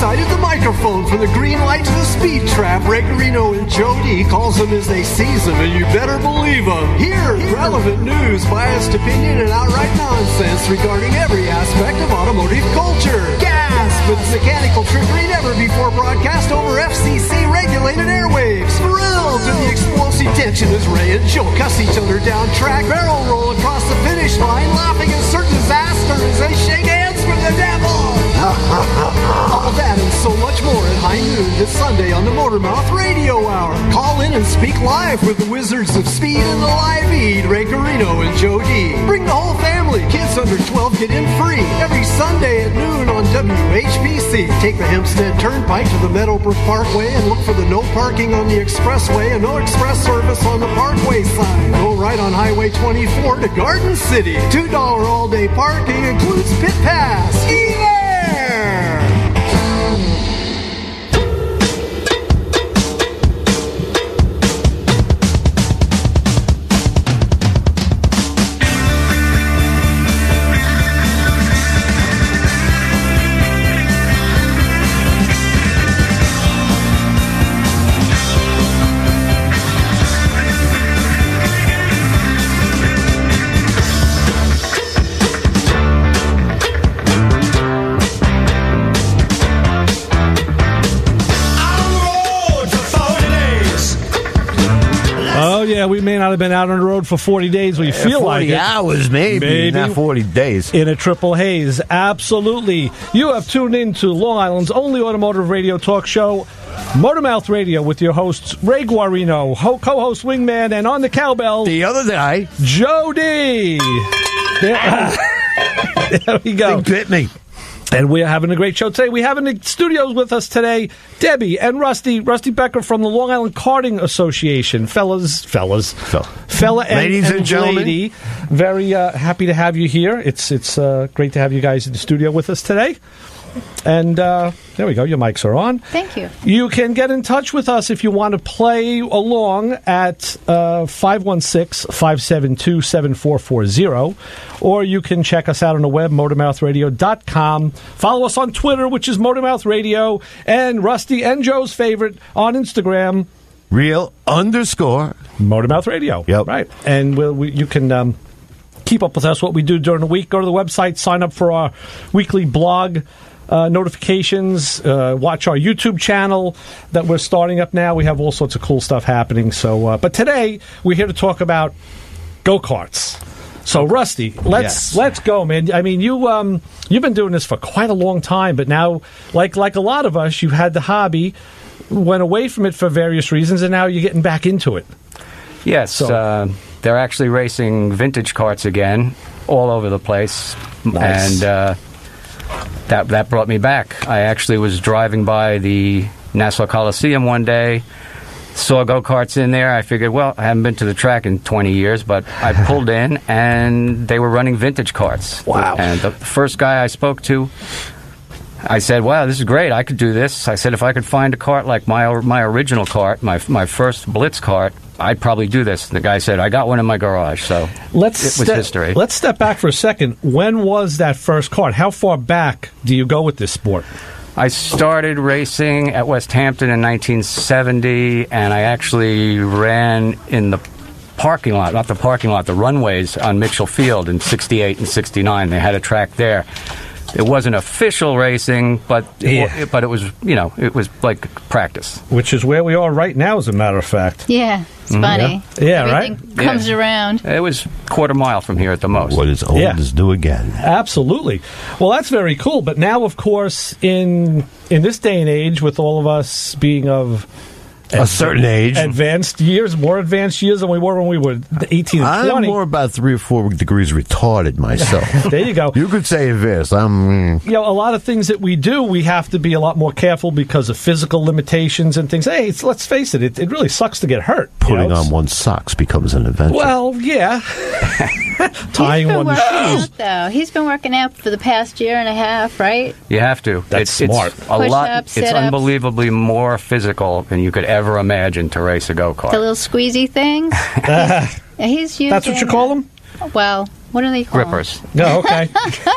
decided the microphone from the green light to the speed trap. Guarino and Joe D calls them as they seize them, and you better believe them. Here, relevant news, biased opinion, and outright nonsense regarding every aspect of automotive culture. Gasp! with mechanical trickery never before broadcast over FCC regulated airwaves. Thrilled to the explosive tension as Ray and Joe cuss each other down track, barrel roll across the finish line, laughing at certain disaster as they shake hands with the devil. All that and so much more at high noon this Sunday on the Motormouth Radio Hour. Call in and speak live with the Wizards of Speed and the Live Eat, Ray Guarino and Joe D. Bring the whole family. Kids under 12 get in free every Sunday at noon on WHPC. Take the Hempstead Turnpike to the Meadowbrook Parkway and look for the no parking on the expressway and no express service on the parkway sign. Go right on Highway 24 to Garden City. $2 all day parking includes pit pass. Not have been out on the road for 40 days. We uh, feel 40 like it. hours, maybe, Maybe. not 40 days. in a triple haze. Absolutely. You have tuned in to Long Island's only automotive radio talk show, Motormouth Radio, with your hosts Ray Guarino, co-host Wingman, and on the cowbell, The other guy, Joe D. There, there we go. he bit me. And we're having a great show today. We have in the studios with us today Debbie and Rusty, Rusty Becker from the Long Island Karting Association. Fellas, fellas, Fel- fella and, Ladies and gentlemen. lady. Very uh, happy to have you here. It's it's uh, great to have you guys in the studio with us today. And uh, there we go. Your mics are on. Thank you. You can get in touch with us if you want to play along at uh, 516 572 7440, or you can check us out on the web, motormouthradio.com. Follow us on Twitter, which is Motormouth Radio, and Rusty and Joe's favorite on Instagram, Real underscore. Motormouth Radio. Yep. Right. And we'll, we, you can. Um, Keep up with us, what we do during the week. Go to the website, sign up for our weekly blog uh, notifications, uh, watch our YouTube channel that we're starting up now. We have all sorts of cool stuff happening. So, uh, but today we're here to talk about go karts. So, Rusty, let's Yes. let's go, man. I mean, you um, you've been doing this for quite a long time, but now, like like a lot of us, you had the hobby, went away from it for various reasons, and now you're getting back into it. Yes, So- uh, they're actually racing vintage carts again, all over the place, Nice. and uh, that that brought me back. I actually was driving by the Nassau Coliseum one day, saw go karts in there. I figured, well, I haven't been to the track in 20 years, but I pulled in, and they were running vintage carts. Wow. And the first guy I spoke to. I said, "Wow, this is great! I could do this." I said, "If I could find a cart like my my original cart, my my first Blitz cart, I'd probably do this." The guy said, "I got one in my garage." So Let's it was step- history. Let's step back for a second. When was that first kart? How far back do you go with this sport? I started racing at West Hampton in 1970, and I actually ran in the parking lot, not the parking lot, the runways on Mitchell Field in 68 and 69. They had a track there. It wasn't official racing, but it, but it was, you know, it was like practice. Which is where we are right now, as a matter of fact. Yeah, it's mm-hmm. funny. Yeah. Yeah, right? Everything comes Yeah. around. It was quarter mile from here at the most. What is old Yeah. is new again. Absolutely. Well, that's very cool. But now, of course, in in this day and age, with all of us being of A certain age. advanced years, more advanced years than we were when we were 18 and I'm 20. more about three or four degrees retarded myself. there you go. you could say this. I'm. mm, you know, a lot of things that we do, we have to be a lot more careful because of physical limitations and things. Hey, it's, let's face it, it, it really sucks to get hurt. you Putting know, on one's socks becomes an adventure. Well, yeah. Tying He's been one's working shoes. out, though. He's been working out for the past year and a half, right? You have to. That's it's, smart. It's a lot. Push-ups, It's sit-ups. unbelievably more physical than you could ever imagine to race a go kart. The little squeezy things. yeah, he's using. That's what you call them? Well, What are they called? Grippers. No, okay.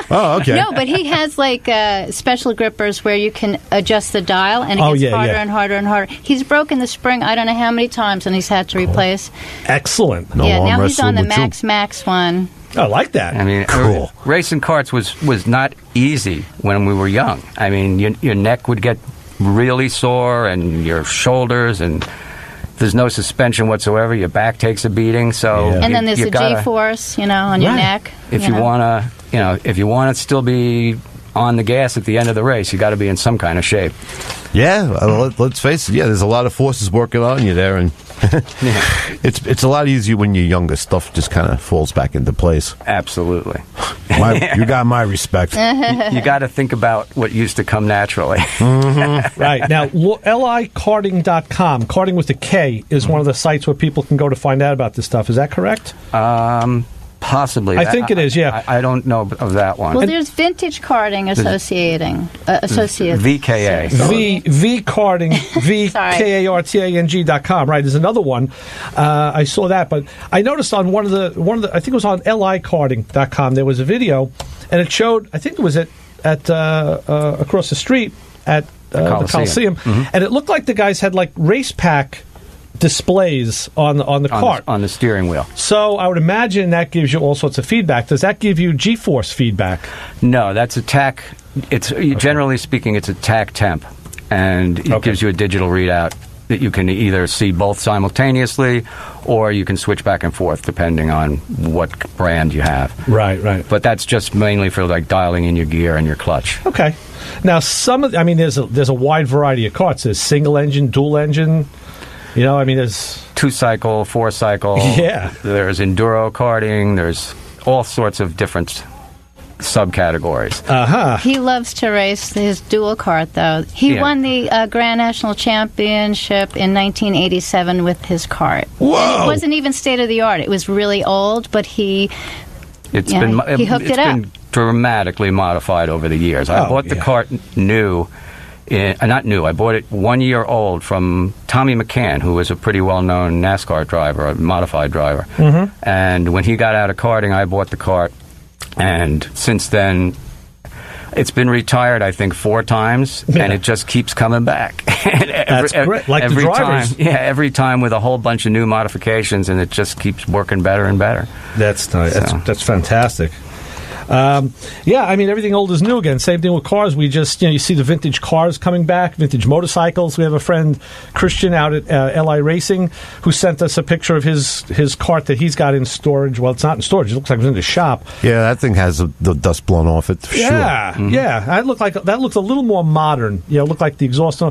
Oh, okay. No, but he has like uh, special grippers where you can adjust the dial and it Oh, gets yeah, harder yeah. and harder and harder. He's broken the spring I don't know how many times and he's had to replace. Excellent. No yeah, now he's on the with you. Max Max one. I like that. I mean, Cool. racing carts was was not easy when we were young. I mean, your, your neck would get really sore, and your shoulders, and there's no suspension whatsoever. Your back takes a beating. So, Yeah. And you- then there's you the gotta- G force, you know, on your neck. If you know. want to, you know, if you want to still be on the gas at the end of the race, you got to be in some kind of shape. Yeah, uh, let, let's face it. Yeah, there's a lot of forces working on you there, and it's it's a lot easier when you're younger. Stuff just kind of falls back into place. Absolutely. My, you got my respect. you got to think about what used to come naturally. right. Now, lo- likarting.com, karting with a K, is one of the sites where people can go to find out about this stuff. Is that correct? um, possibly. I think it is, yeah. I, I don't know of that one. Well, there's vintage karting associating uh, associates. VKA. V V karting V Sorry. K A R T A N G dot com. Right, there's another one. Uh, I saw that, but I noticed on one of the one of the I think it was on likarting.com. There was a video, and it showed. I think it was at at uh, uh, across the street at uh, the Coliseum. Coliseum, and it looked like the guys had like race pack displays on the, on the on, cart. the, on the steering wheel. so I would imagine that gives you all sorts of feedback. Does that give you G-force feedback? No, that's a tack. It's generally speaking, it's a tack temp, and it Okay. gives you a digital readout that you can either see both simultaneously, or you can switch back and forth depending on what brand you have. Right, right. But that's just mainly for like dialing in your gear and your clutch. Okay. Now, some of I mean, there's a there's a wide variety of carts. There's single engine, dual engine. You know, I mean, there's Two cycle, four cycle. Yeah. There's enduro karting. There's all sorts of different subcategories. uh huh. He loves to race his dual cart, though. He Yeah. won the uh, Grand National Championship in 1987 with his cart. Whoa! It wasn't even state of the art. It was really old, but he It's Yeah, been he hooked it's it up. been dramatically modified over the years. I Oh, bought the yeah. cart new. In, uh, not new. I bought it one year old from Tommy McCann, who was a pretty well-known NASCAR driver, a modified driver. Mm-hmm. And when he got out of karting, I bought the cart. And since then, it's been retired, I think, four times, Yeah. and it just keeps coming back. Every- That's great. Like the every drivers. time, yeah, every time with a whole bunch of new modifications, and it just keeps working better and better. That's nice. That's, that's fantastic. Um, yeah, I mean everything old is new again. Same thing with cars. We just you know you see the vintage cars coming back, vintage motorcycles. We have a friend Christian out at uh, Li Racing who sent us a picture of his his cart that he's got in storage. Well, it's not in storage. It looks like it was in the shop. Yeah, that thing has the, the dust blown off it. For Yeah, yeah. That looked like that looks a little more modern. You know, looked like the exhaust.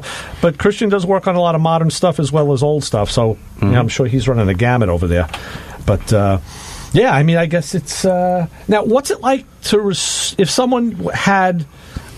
But Christian does work on a lot of modern stuff as well as old stuff. So you know, I'm sure he's running the gamut over there. But uh, yeah, I mean, I guess it's uh, now. What's it like to res- if someone had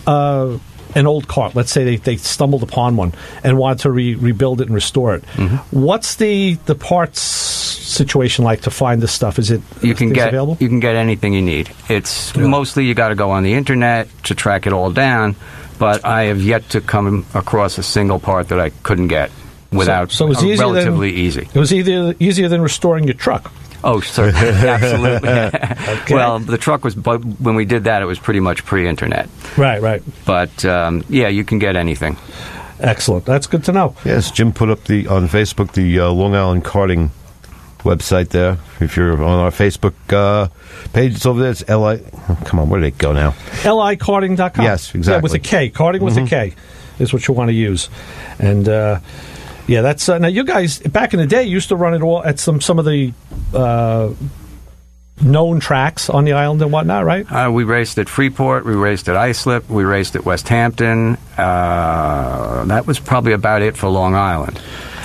uh, an old car? Let's say they, they stumbled upon one and wanted to re- rebuild it and restore it. What's the the parts situation like to find this stuff? Is it you can get available? you can get anything you need. It's mostly you got to go on the internet to track it all down. But I have yet to come across a single part that I couldn't get without so it was easier than- relatively easy. It was either easier than restoring your truck. Oh, certainly, absolutely. Well, the truck was but when we did that, it was pretty much pre-internet. Right, right. But um, yeah, you can get anything. Excellent. That's good to know. Yes, Jim put up the on Facebook the uh, Long Island Karting website there. If you're on our Facebook uh, page, it's over there. It's Li. Oh, come on, where did it go now? likarting.com. Yes, Yeah, exactly. with a K. Karting with a K is what you want to use. And uh, yeah, that's uh, now you guys back in the day used to run it all at some some of the uh, known tracks on the island and whatnot, right? Uh, we raced at Freeport. We raced at Islip. We raced at West Hampton. Uh, that was probably about it for Long Island.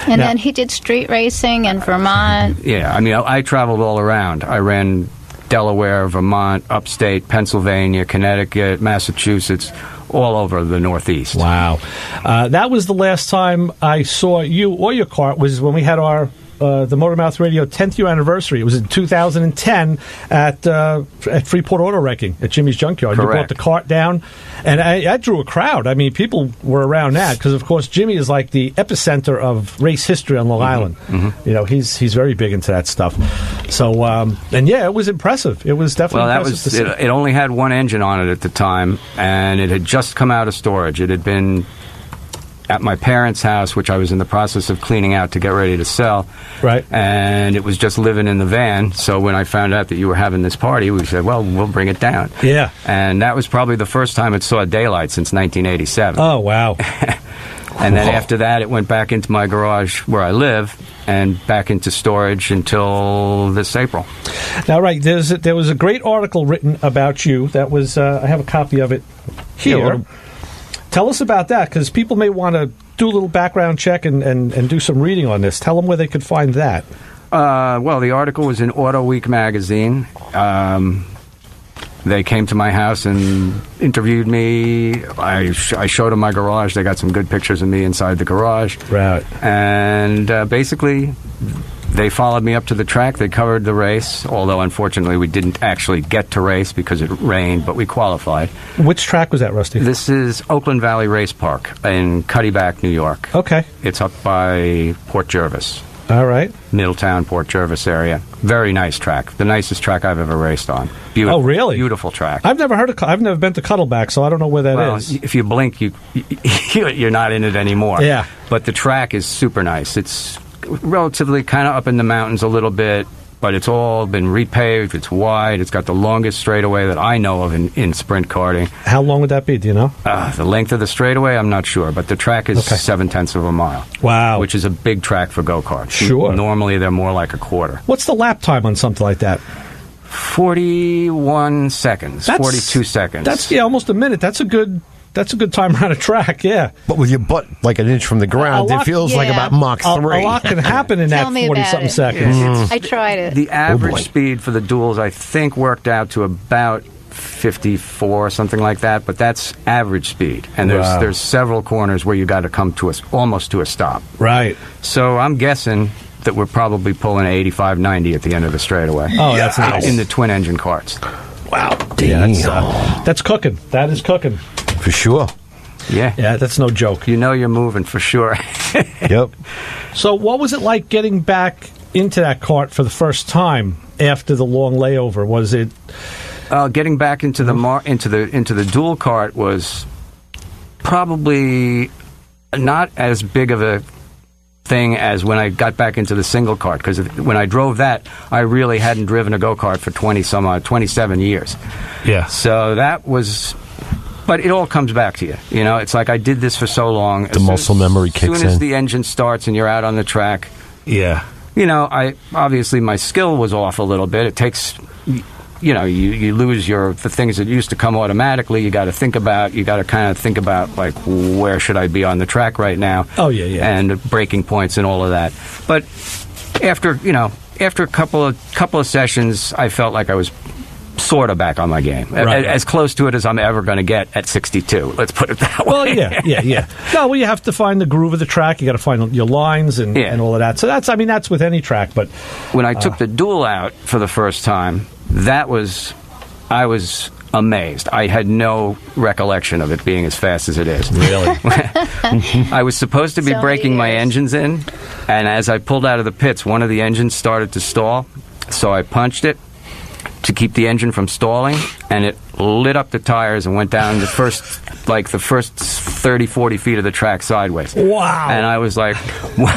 and Now- then he did street racing in Vermont. Yeah, I mean, I, I traveled all around. I ran Delaware, Vermont, upstate, Pennsylvania, Connecticut, Massachusetts, all over the Northeast. Wow. Uh, that was the last time I saw you or your cart was when we had our uh, the Motormouth Radio 10th year anniversary. It was in 2010 at uh, at Freeport Auto Wrecking at Jimmy's Junkyard. You brought the cart down, and I, I drew a crowd. I mean, people were around that because, of course, Jimmy is like the epicenter of race history on Long Island. You know, he's he's very big into that stuff. So, um, and yeah, it was impressive. It was definitely Well, that impressive was it, it. Only had one engine on it at the time, and it had just come out of storage. It had been at my parents' house, which I was in the process of cleaning out to get ready to sell. Right. And it was just living in the van. So when I found out that you were having this party, we said, "Well, we'll bring it down." Yeah. And that was probably the first time it saw daylight since 1987. Oh wow! And then after that, it went back into my garage where I live and back into storage until this April. Now, right, there's a, there was a great article written about you. That was uh, I have a copy of it here. Yeah, Tell us about that because people may want to do a little background check and, and, and do some reading on this. Tell them where they could find that. Uh, well, the article was in Auto Week magazine. Um, they came to my house and interviewed me. I, sh- I showed them my garage. They got some good pictures of me inside the garage. Right. And uh, basically, they followed me up to the track. They covered the race, although unfortunately we didn't actually get to race because it rained, but we qualified. Which track was that, Rusty? This is Oakland Valley Race Park in Cuddyback, New York. okay. It's up by Port Jervis. All right. Middletown, Port Jervis area. Very nice track. The nicest track I've ever raced on. Beautiful. Oh, really? Beautiful track. I've never heard of. I've never been to Cuddleback, so I don't know where that is. well, if you blink, you you're not in it anymore. Yeah. But the track is super nice. It's relatively kind of up in the mountains a little bit, but it's all been repaved. It's wide. It's got the longest straightaway that I know of in, in sprint karting. How long would that be? Do you know? Uh, the length of the straightaway, I'm not sure, but the track is Okay. seven tenths of a mile. Wow. Which is a big track for go karts. Sure. Normally they're more like a quarter. What's the lap time on something like that? 41 seconds. That's 42 seconds. That's yeah, almost a minute. That's a good. That's a good time around a track. Yeah. But with your butt like an inch from the ground, lot- it feels like about Mach A, a lot can happen in that me forty about something it. seconds. Mm. I tried it. The average boy. speed for the duels, I think, worked out to about 54, something like that. But that's average speed, and there's Wow. there's several corners where you got to come to us almost to a stop. Right. So I'm guessing that we're probably pulling 85, 90 at the end of the straightaway. Oh, that's nice. in the twin engine carts. Wow. Yeah, that's, uh, that's cooking. That is cooking. For sure. Yeah. Yeah, that's no joke. You know you're moving for sure. Yep. So, what was it like getting back into that cart for the first time after the long layover? Was it? Uh, getting back into the mar- into the into the dual cart was probably not as big of a thing as when I got back into the single cart because when I drove that, I really hadn't driven a go kart for twenty some odd, twenty seven years. Yeah. So that was. But it all comes back to you. You know, it's like I did this for so long. The muscle memory kicks in. As soon as in. the engine starts and you're out on the track, Yeah. you know, I obviously my skill was off a little bit. It takes, you know, you, you lose your the things that used to come automatically. You got to think about. You got to kind of think about like where should I be on the track right now? Oh, yeah, yeah. and breaking points and all of that. But after you know, after a couple of couple of sessions, I felt like I was. Sort of back on my game, Right. as close to it as I'm ever going to get at 62. Let's put it that way. Well, yeah, yeah, yeah. No, well, you have to find the groove of the track. You got to find your lines and, Yeah. and all of that. So that's, I mean, that's with any track. But when I uh, took the dual out for the first time, that was, I was amazed. I had no recollection of it being as fast as it is. really, I was supposed to be So breaking my engines in, and as I pulled out of the pits, one of the engines started to stall. So I punched it to keep the engine from stalling, and it lit up the tires and went down the first, like the first 30, 40 feet of the track sideways. Wow. And I was like, wow,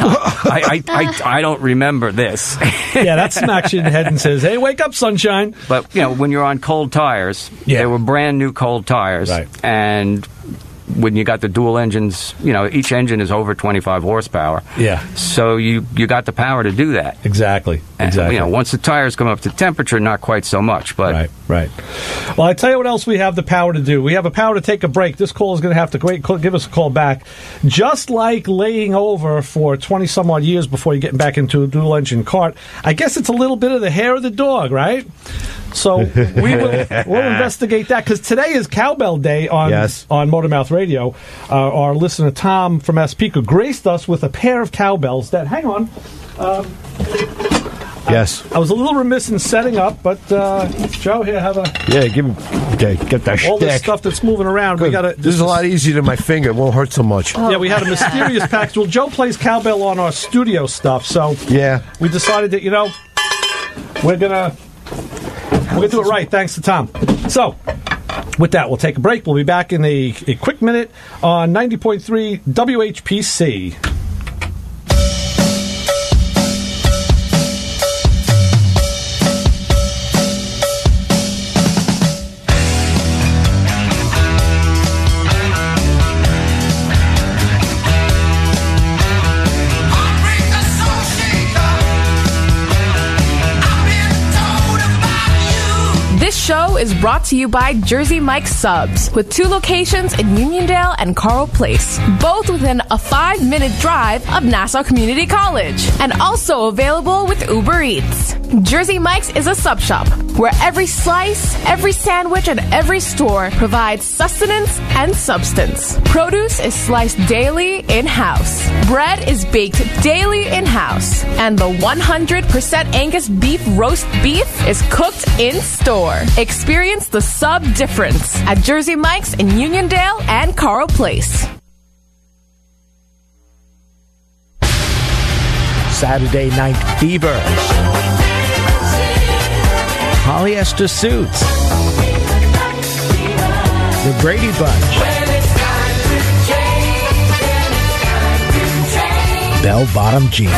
I, I, I, I don't remember this. yeah, that smacks you in the head and says, "Hey, wake up, sunshine." But you know, when you're on cold tires, Yeah. they were brand new cold tires, Right. and when you got the dual engines, you know, each engine is over 25 horsepower. Yeah. So you you got the power to do that. Exactly. And, Exactly. You know, once the tires come up to temperature, not quite so much, but Right, right. Well, I tell you what else we have the power to do. We have a power to take a break. This call is going to have to wait, give us a call back. Just like laying over for 20 some odd years before you're getting back into a dual engine cart, I guess it's a little bit of the hair of the dog, right? So we will we'll investigate that because today is Cowbell Day on Yes. on Motormouth Radio. Uh, our listener Tom from Aspica graced us with a pair of cowbells that, hang on, Yes. I was a little remiss in setting up, but uh, Joe here have a Yeah, give him. Okay, get that all this stuff that's moving around. We got to. This is a lot easier than my finger. It won't hurt so much. Yeah, we had a mysterious package. Well, Joe plays cowbell on our studio stuff, so Yeah. we decided that you know we're gonna we're gonna do it right. Thanks to Tom. So. With that, we'll take a break. We'll be back in a, a quick minute on 90.3 WHPC. Is brought to you by Jersey Mike Subs, with two locations in Uniondale and Carle Place, both within a five minute drive of Nassau Community College, and also available with Uber Eats. Jersey Mike's is a sub shop where every slice, every sandwich, and every store provides sustenance and substance. Produce is sliced daily in house, bread is baked daily in house, and the 100% Angus beef roast beef is cooked in store. Experience the sub difference at Jersey Mike's in Uniondale and Carle Place. Saturday Night Fever. Polyester suits. The Brady Bunch. Bell bottom jeans.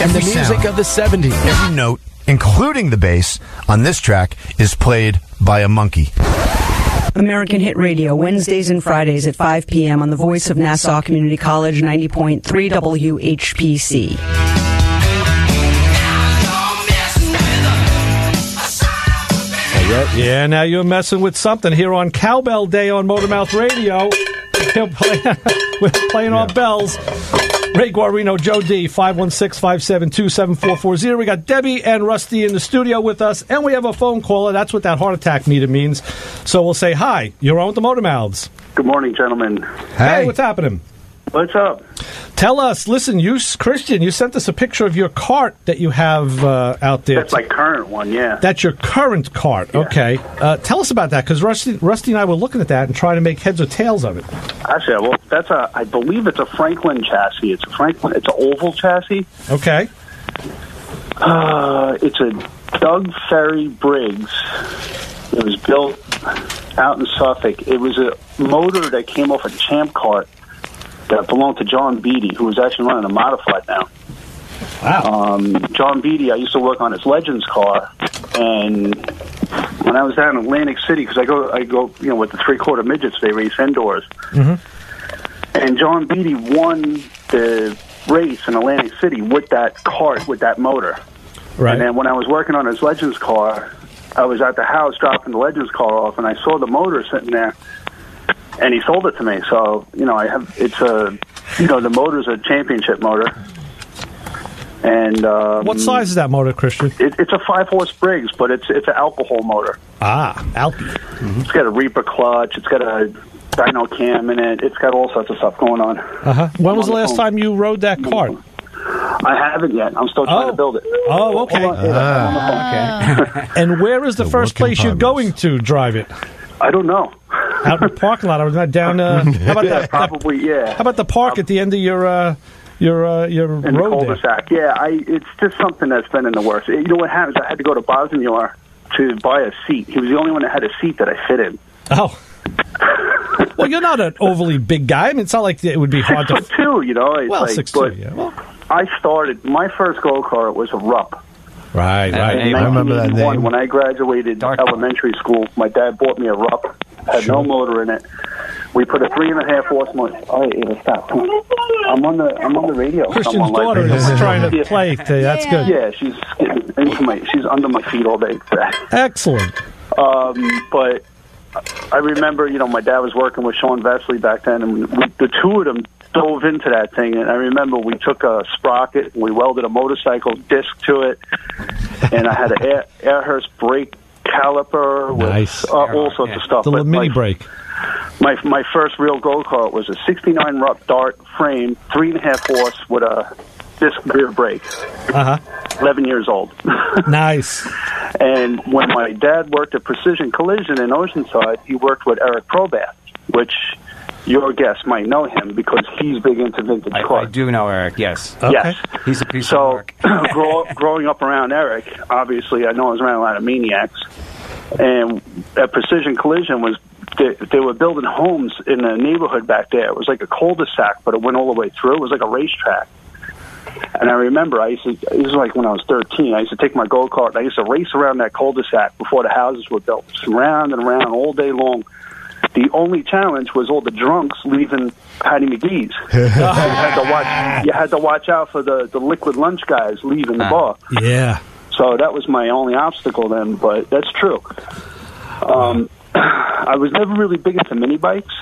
And the music sound. of the 70s. Every note, including the bass, on this track is played by a monkey. American Hit Radio, Wednesdays and Fridays at 5 p.m. on the voice of Nassau Community College, 90.3 WHPC. Yeah, now you're messing with something here on Cowbell Day on Motormouth Radio. We're playing, we're playing our bells. Ray Guarino, Joe D, 516-572-7440. We got Debbie and Rusty in the studio with us, and we have a phone caller. That's what that heart attack meter means. So we'll say, hi, you're on with the Motor Mouths. Good morning, gentlemen. Hey, what's happening? What's up? Tell us, listen, you, Christian, you sent us a picture of your cart that you have uh, out there. That's my current one, yeah. That's your current cart. Okay. Uh, tell us about that because Rusty, Rusty and I were looking at that and trying to make heads or tails of it. Actually, well, that's a. I believe it's a Franklin chassis. It's a Franklin. It's an oval chassis. Okay. Uh, it's a Doug Ferry Briggs. It was built out in Suffolk. It was a motor that came off a Champ cart that belonged to John Beatty, who was actually running a modified now. Wow. Um, John Beatty, I used to work on his Legends car, and when I was down in Atlantic City, because I go, I go, you know, with the three quarter midgets, they race indoors. And John Beatty won the race in Atlantic City with that cart, with that motor. Right. And then when I was working on his Legends car, I was at the house dropping the Legends car off, and I saw the motor sitting there, and he sold it to me. So you know, I have it's a, you know, the motor's a championship motor. And um, What size is that motor, Christian? It, it's a five horse Briggs, but it's it's an alcohol motor. Ah, Alpy. It's got a Reaper clutch. It's got a dyno cam in it. It's got all sorts of stuff going on. Uh huh. When was the last time you rode that cart? I haven't yet. I'm still trying to build it. Oh, okay. Hold on. Yeah, I'm the and where is the first place you're going to drive it? I don't know. Out in the parking lot, or not down? Uh, how about yeah, that? probably yeah. How about the park at the end of your uh, your uh, your in road there? cul-de-sac. Yeah, I. It's just something that's been in the works. You know what happens? I had to go to Bosniar to buy a seat. He was the only one that had a seat that I fit in. Oh. well, you're not an overly big guy. I mean, it's not like it would be hard six to. foot two, you know. It's Well, like, six but two, yeah. Well, I started. My first go kart was a Rupp. Right, right. I remember that 1981, When I graduated elementary school, my dad bought me a Rupp. Had no motor in it. We put a three and a half horse motor. Right, Ava, stop. I'm on the I'm on the radio. Christian's like daughter is trying to play today. That's good. Yeah, she's getting into my. She's under my feet all day. Excellent. Um, but I remember, you know, my dad was working with Sean Vesley back then, and we, the two of them dove into that thing. And I remember we took a sprocket and we welded a motorcycle disc to it, and I had an air, Airheart brake caliper with Nice. uh, all sorts of stuff. The But mini my, break. My my first real go kart was a '69 Rupp Dart frame, three and a half horse with a disc rear brake. Uh huh. 11 years old. nice. And when my dad worked at Precision Collision in Oceanside, he worked with Eric Probath, which your guest might know him because he's big into vintage I, I do know Eric. Yes. Yes. He's a piece so, of work. grow, growing up around Eric, obviously, I know I was around a lot of maniacs. And at Precision Collision was they, they were building homes in the neighborhood back there. It was like a cul-de-sac, but it went all the way through. It was like a racetrack. And I remember I used to, this was like when I was 13, I used to take my go kart and I used to race around that cul-de-sac before the houses were built, just round and around all day long. The only challenge was all the drunks leaving Patty McGee's. you had to watch. You had to watch out for the the liquid lunch guys leaving the bar. Yeah. So that was my only obstacle then, but that's true. Um, I was never really big into mini bikes,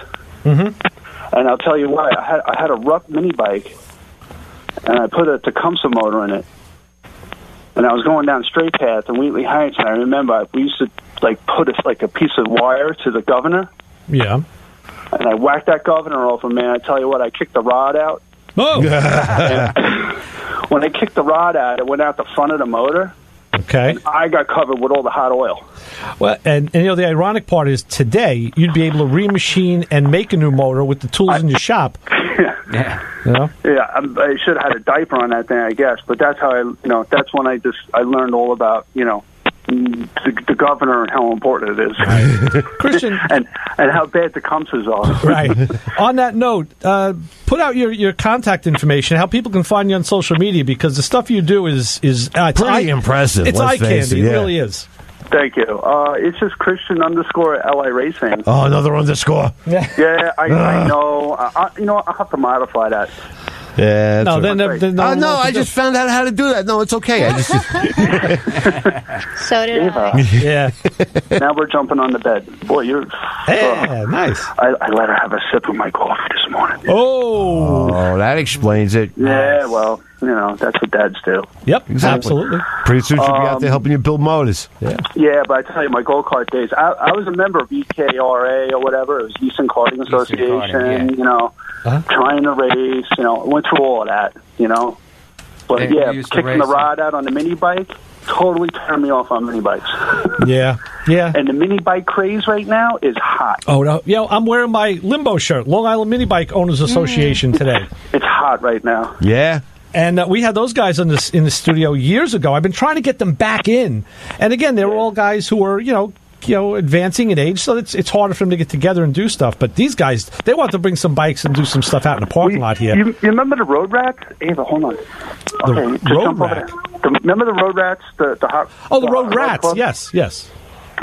Mm-hmm. and I'll tell you why. I had I had a Rupp mini bike, and I put a Tecumseh motor in it, and I was going down Straight Path in Wheatley Heights, and I remember we used to like put a, like a piece of wire to the governor, Yeah. and I whacked that governor off, and man, I tell you what, I kicked the rod out. Oh. when I kicked the rod out, it went out the front of the motor. Okay. I got covered with all the hot oil. Well, and, and you know the ironic part is today you'd be able to remachine and make a new motor with the tools in your shop. Yeah. You know. Yeah, I'm, I should have had a diaper on that thing, I guess. But that's how I, you know, that's when I just I learned all about, you know, the, the governor and how important it is, Christian, and and how bad the Tecumsehs are. right. on that note, uh, put out your, your contact information, how people can find you on social media, because the stuff you do is is uh, it's Pretty eye- impressive, It's let's eye candy. it, It really is. Thank you. Uh, it's just Christian underscore Li Racing. Oh, another underscore. Yeah, I, I know. I, I, you know, I'll have to modify that. Yeah. No, that's then, right. then, then Uh, no, no, I can just found out how to do that. No, it's okay. I just So did I. yeah. now we're jumping on the bed. Boy, you're. Yeah, nice. I, I let her have a sip of my coffee this morning. Oh. Oh, that explains it. Yeah, well, you know, that's what dads do. Yep. Exactly. Absolutely. Pretty soon she'll be out Um, there helping you build motors. Yeah. Yeah, but I tell you, my go kart days. I, I was a member of EKRA or whatever. It was Eastern Karting Association. Karting, yeah. You know, Uh-huh. trying to race. You know, went through all of that. You know, but Yeah, yeah, used to kicking the race rod out on the mini bike totally turned me off on mini bikes. Yeah. Yeah. and the mini bike craze right now is hot. Oh no! Yeah, I'm wearing my limbo shirt, Long Island Mini Bike Owners Association today, It's hot right now. Yeah. And uh, we had those guys in this in the studio years ago. I've been trying to get them back in, and again, they were all guys who were you know you know advancing in age, so it's it's harder for them to get together and do stuff. But these guys, they want to bring some bikes and do some stuff out in the parking lot here. You, you remember the road rats? Ava, hold on. Okay, just road rat? The, remember the road rats? The the hot. oh, the road hot rats! club? Yes, yes.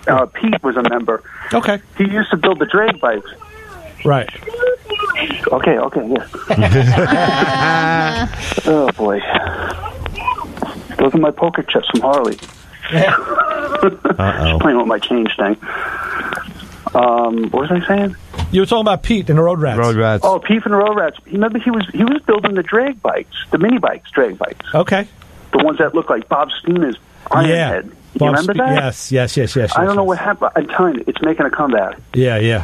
Uh, Pete was a member. Okay, He used to build the drag bikes. right. Okay, okay, yeah. oh boy, those are my poker chips from Harley. Uh Playing with my change thing. Um, what was I saying? You were talking about Pete and the road rats. oh. Road rats. Oh, Pete from the Road Rats. Remember, he was he was building the drag bikes, the mini bikes, drag bikes, Okay. the ones that look like Bob Steener's Iron yeah. Head. You Bob remember Spe- that? Yes, yes, yes, yes. I yes, don't know what happened. I'm telling you, it's making a comeback. Yeah, yeah.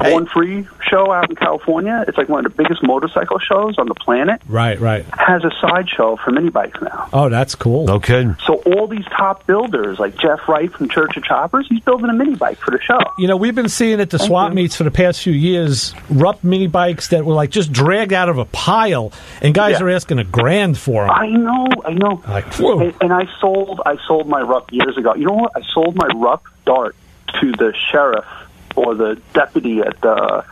Born Free show out in California. It's like one of the biggest motorcycle shows on the planet. Right, right. Has a sideshow for mini bikes now. Oh, that's cool. No kidding. So all these top builders, like Jeff Wright from Church of Choppers, he's building a mini bike for the show. You know, we've been seeing at the Thank swap you. meets for the past few years, Rupp mini bikes that were like just dragged out of a pile, and guys Yeah. are asking a grand for them. I know, I know. Like, whoa. And, and I sold, I sold my Rupp years ago. You know what? I sold my Rupp Dart to the sheriff or the deputy at the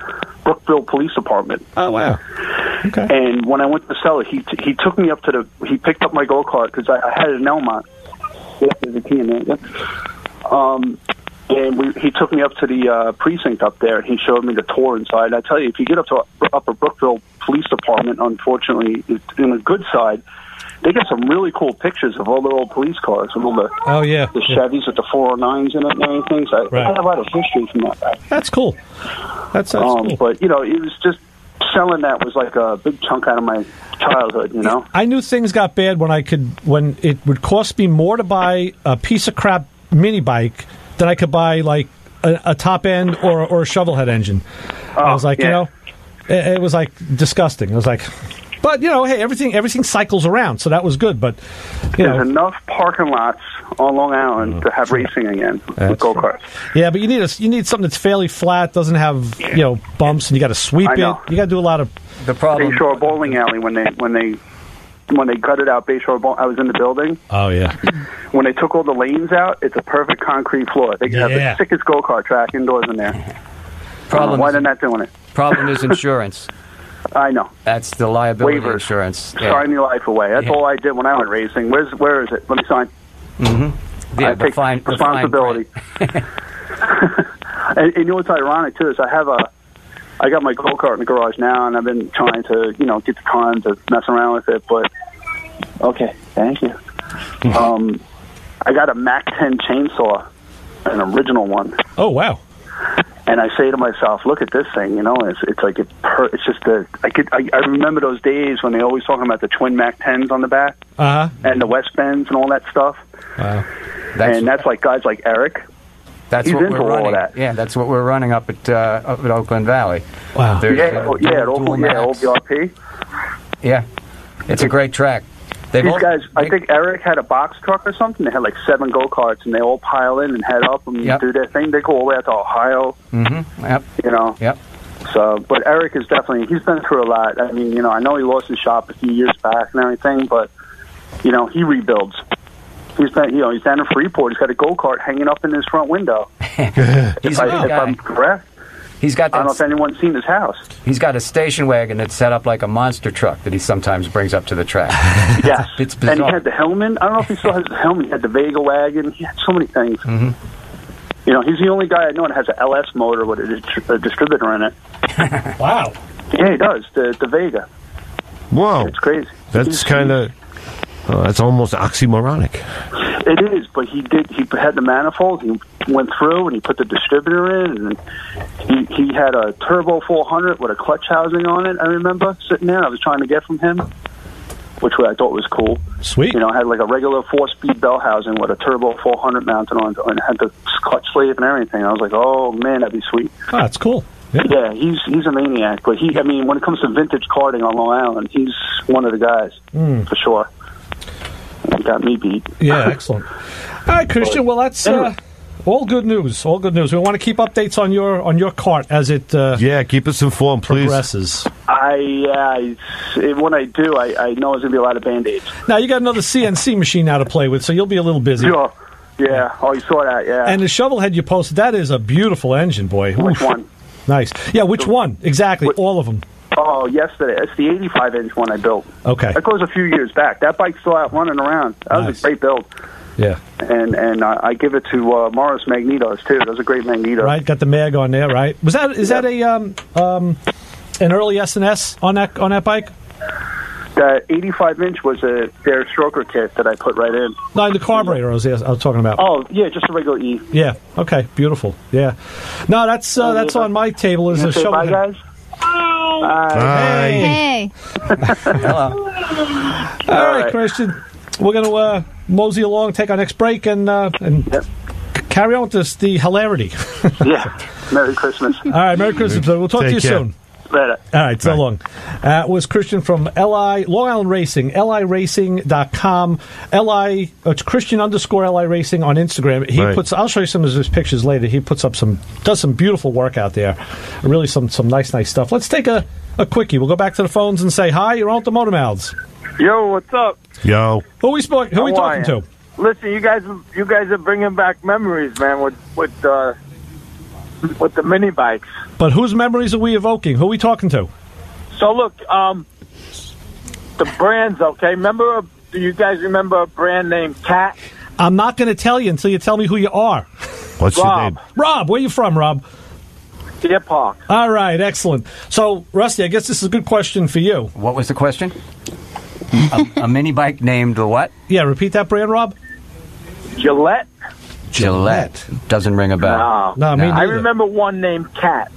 Brookville Police Department. Oh wow. Okay. And when I went to sell it, he t- he took me up to the. He picked up my go kart because I, I had it in Elmont. Yeah, there's a key in there. Um, and we, he took me up to the uh, precinct up there, and he showed me the tour inside. I tell you, if you get up to Upper Brookville Police Department, unfortunately, it, in the good side, they get some really cool pictures of all their old police cars and all the Oh yeah. the Yeah. Chevys with the 409s in it and everything. So I- Right. I have a lot of history from that. Back. That's cool. That's that's Um, cool. But you know, it was just selling that was like a big chunk out of my childhood. You know. I knew things got bad when I could when it would cost me more to buy a piece of crap mini bike than I could buy like a, a top end or or a shovel head engine. I was like, you know, it, it was like disgusting. It was like, but you know, hey, everything everything cycles around, so that was good. But you There's know, enough parking lots on Long Island to have oh, racing again with go karts. yeah, but you need a you need something that's fairly flat, doesn't have you know bumps, and you got to sweep it. You got to do a lot of. The problem. Bayshore Bowling Alley when they when they when they gutted out Bayshore Bowl, I was in the building. Oh yeah, When they took all the lanes out, it's a perfect concrete floor. They could have Yeah. the sickest go kart track indoors in there. Problem Why is- they're not doing it? Problem is insurance. I know. That's the liability Waivers. insurance. Yeah. Sign your life away. That's Yeah. all I did when I went racing. Where's where is it? Let me sign. Yeah, I the take fine- the fine responsibility. and, and you know what's ironic too is I have a, I got my go kart in the garage now, and I've been trying to you know get the time to mess around with it. But okay, thank you. um, I got a Mac 10 chainsaw, an original one. oh wow, And I say to myself, "Look at this thing, you know. It's it's like it. Per, it's just a. I could. I, I remember those days when they always talking about the twin Mac tens on the back uh huh, and the West Bends and all that stuff. wow, That's, and that's like guys like Eric. that's he's what into we're all of running. that. Yeah, that's what we're running up at uh, up at Oakland Valley. wow. There's, Yeah, uh, yeah, dual- old, dual yeah, old Macs. Yeah, it's a great track. They've These all- guys, I think Eric had a box truck or something. They had like seven go karts, and they all pile in and head up and Yep. do their thing. They go all the way out to Ohio, Mhm, Yep. you know. Yep. So, but Eric is definitely he's been through a lot. I mean, you know, I know he lost his shop a few years back and everything, but you know, he rebuilds. He's been, you know, he's down in Freeport. He's got a go kart hanging up in his front window. He's if, a I, good if guy. I'm correct, He's got I don't know if anyone's seen his house. He's got a station wagon that's set up like a monster truck that he sometimes brings up to the track. Yes, It's and he had the Hellman. I don't know if he still has the Hellman. He had the Vega wagon. He had so many things. Mm-hmm. You know, he's the only guy I know that has an LS motor with a, a distributor in it. Wow. Yeah, he does. The the Vega. Whoa, It's crazy. that's kind of. Uh, oh, that's almost oxymoronic. It is, but he did. He had the manifold. He went through and he put the distributor in, and he he had a turbo 400 with a clutch housing on it. I remember sitting there. I was trying to get from him, which I thought was cool. Sweet. You know, I had like a regular four-speed bell housing with a turbo 400 mounted on, it, and had the clutch sleeve and everything. I was like, oh man, that'd be sweet. Oh, that's cool. Yeah. Yeah, he's he's a maniac, but he. I mean, when it comes to vintage karting on Long Island, he's one of the guys hmm. for sure. He got me beat. Yeah, excellent. All right, Christian. Well, that's uh, all good news. All good news. We want to keep updates on your on your cart as it uh, Yeah, keep us informed, please. progresses. I yeah, I, when I do, I, I know there's gonna be a lot of band aids. Now you got another CNC machine now to play with, so you'll be a little busy. Yeah, yeah. Oh, you saw that? Yeah. And the shovel head you posted, that is a beautiful engine, boy. which Oof. one? Nice. Yeah, which one? Exactly. All of them. Oh, yesterday. It's the 85 inch one I built. Okay. That goes a few years back. That bike's still out running around. That was a great build, Yeah. and and uh, I give it to uh, Morris Magnetos too. That was a great magneto. Right. Got the mag on there. Right. Was that is that a um um an early S&S on that on that bike? The 85 inch was a their stroker kit that I put right in. No, the carburetor. I was, I was talking about. Oh yeah, just a regular E. Yeah. Okay. Beautiful. Yeah. No, that's uh, that's on my table. Is a show. bye, guys. Bye. Bye. Hey. All right, right. Christian. We're going to uh, mosey along, take our next break, and uh, and Yep. c- carry on with this the hilarity. Yeah. Merry Christmas. All right, Merry Christmas. We'll talk to you care. soon. Later. All right, so Bye. long. Uh, it was Christian from LI, Long Island Racing, liracing.com. LI, uh, it's Christian underscore LI Racing on Instagram. He Right. puts, I'll show you some of his pictures later. He puts up some, does some beautiful work out there. Really some, some nice, nice stuff. Let's take a, a quickie. We'll go back to the phones and say hi. You're on the Motor Mouths. Yo, what's up? Yo. Who we spoke, who we How are talking to? Listen, you guys, you guys are bringing back memories, man. With with uh, with the mini bikes. But whose memories are we evoking? Who are we talking to? So look, um, the brands. Okay, remember? Do you guys remember a brand named Cat? I'm not going to tell you until you tell me who you are. What's your name? Rob, where you from, Rob? Deer Park. All right, excellent. So, Rusty, I guess this is a good question for you. What was the question? a, a mini bike named what? Yeah, repeat that brand, Rob. Gillette. Gillette. Doesn't ring a bell. No, No, me I remember one named Cat.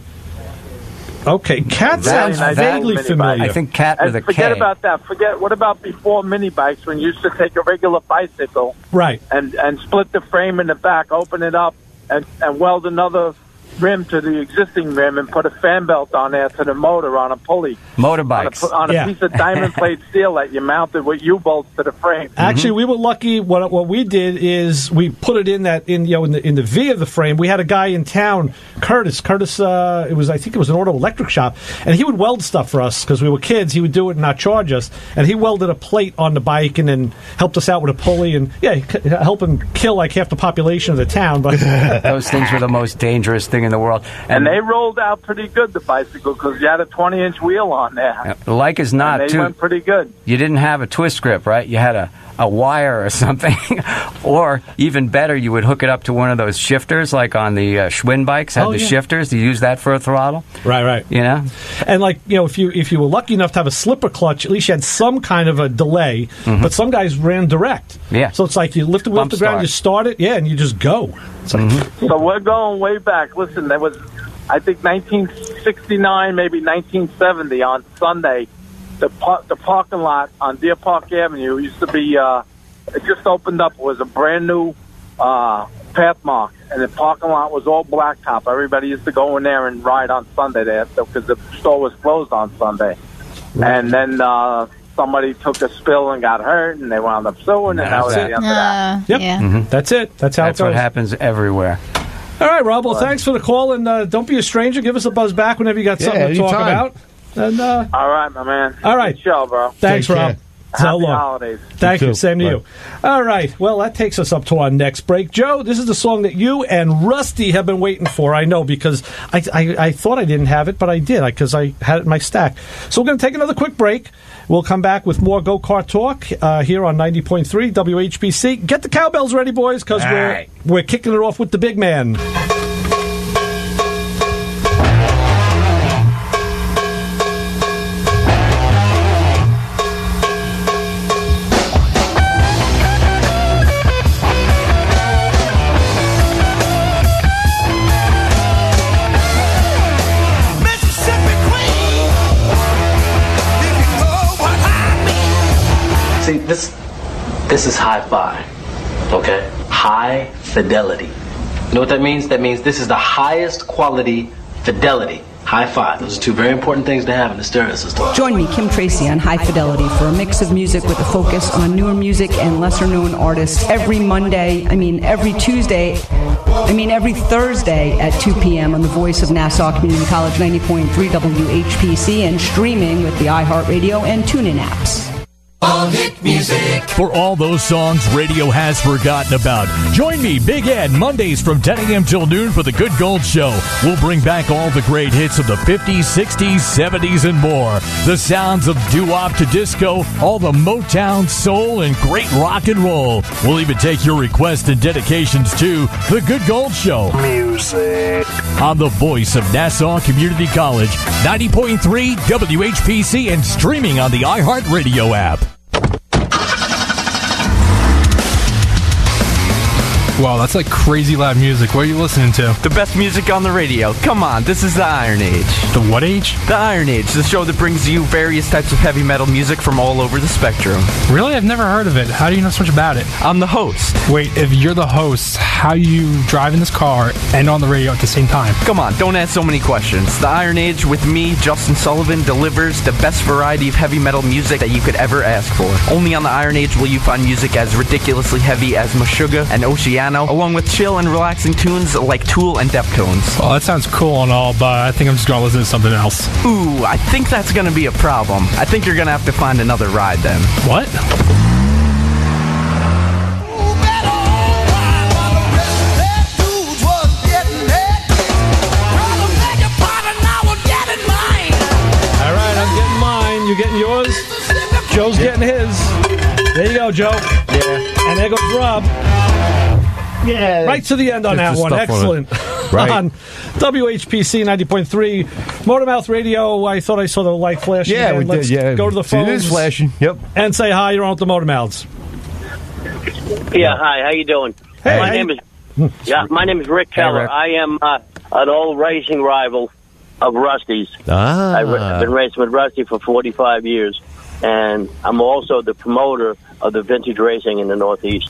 Okay, cat That- sounds that- vaguely familiar. I think cat And with a forget K. about that. Forget. What about before mini bikes when you used to take a regular bicycle right. and and split the frame in the back, open it up, and and weld another rim to the existing rim and put a fan belt on there to the motor on a pulley. Motorbikes. On a, on a Yeah. piece of diamond plate steel that you mounted with U-bolts to the frame. Actually, we were lucky. What what we did is we put it in that in you know in the in the V of the frame. We had a guy in town, Curtis. Curtis, uh, it was I think it was an auto electric shop, and he would weld stuff for us because we were kids. He would do it and not charge us. And he welded a plate on the bike and then helped us out with a pulley and yeah, he c- helping kill like half the population of the town. But Those things were the most dangerous thing in the world. And they rolled out pretty good, the bicycle, because you had a 20-inch wheel on there. like as not, and they too. went pretty good. you didn't have a twist grip, right? You had a, a wire or something. or even better, you would hook it up to one of those shifters, like on the uh, Schwinn bikes, had Oh, the yeah. shifters. You use that for a throttle. right, right. You know? And like you know, if you if you were lucky enough to have a slipper clutch, at least you had some kind of a delay. But some guys ran direct. Mm-hmm. Yeah. So it's like you lift the wheel off the ground, start. you start it, yeah, and you just go. It's like So we're going way back. Listen, that was, I think, 1969, maybe 1970 on Sunday. The par- the parking lot on Deer Park Avenue used to be. Uh, it just opened up. It was a brand new uh, pathmark, and the parking lot was all blacktop. Everybody used to go in there and ride on Sunday there because the store was closed on Sunday. And then uh, somebody took a spill and got hurt, and they wound up suing, and that was the end of that. Yep. Yeah. That's it. That's how That's it what happens everywhere. All right, Rob. Well, thanks for the call, and uh, don't be a stranger. Give us a buzz back whenever you got Yeah, something to talk anytime. about. And uh, All right, my man. All right. Good show, bro. thanks, Take Rob. care. So Happy long. holidays. Thank You you. too. Same to Bye. you. All right. Well, that takes us up to our next break. Joe, this is the song that you and Rusty have been waiting for. I know because I, I, I thought I didn't have it, but I did because I, had it in my stack. So we're going to take another quick break. We'll come back with more go kart talk uh, here on 90.3 WHPC. Get the cowbells ready, boys, because we're, right. we're kicking it off with the big man. This is high five. Okay? High fidelity. You know what that means? That means this is the highest quality fidelity. High five. Those are two very important things to have in the stereo system. Join me, Kim Tracy, on High Fidelity for a mix of music with a focus on newer music and lesser known artists every Monday, I mean, every Tuesday, I mean, every Thursday at 2 p.m. on the voice of Nassau Community College 90.3 WHPC and streaming with the iHeartRadio and TuneIn apps. For all those songs radio has forgotten about. Join me, Big Ed, Mondays from 10 a.m. till noon for the Good Gold Show. We'll bring back all the great hits of the 50s, 60s, 70s, and more. The sounds of doo-wop to disco, all the Motown, soul, and great rock and roll. We'll even take your requests and dedications to the Good Gold Show. Music. On the voice of Nassau Community College, 90.3 WHPC, and streaming on the iHeartRadio app. Wow, that's like crazy loud music. What are you listening to? The best music on the radio. Come on, this is the Iron Age. The what age? The Iron Age, the show that brings you various types of heavy metal music from all over the spectrum. Really? I've never heard of it. How do you know so much about it? I'm the host. Wait, if you're the host, how you drive in this car and on the radio at the same time? Come on, don't ask so many questions. The Iron Age with me, Justin Sullivan, delivers the best variety of heavy metal music that you could ever ask for. Only on the Iron Age will you find music as ridiculously heavy as Meshuggah and Oceano, along with chill and relaxing tunes like Tool and Deftones. Well, that sounds cool and all, but I think I'm just gonna listen to something else. Ooh, I think that's gonna be a problem. I think you're gonna have to find another ride then. What? All right, I'm getting mine. You getting yours? Joe's getting his. There you go, Joe. Yeah. And there goes Rob. Yeah. Right to the end on that one. stuff on. Excellent. Right. on WHPC 90.3, Motormouth Radio. I thought I saw the light flashing. Yeah, again. we did, Let's yeah. go to the It phone. is flashing. Yep. And say hi. You're on with the Motormouths. Yeah, hi. How you doing? Hey, my name is yeah. My name is Rick Keller. Rick. I am uh, an old racing rival of Rusty's. Ah. I've, I've been racing with Rusty for 45 years, and I'm also the promoter of the vintage racing in the Northeast.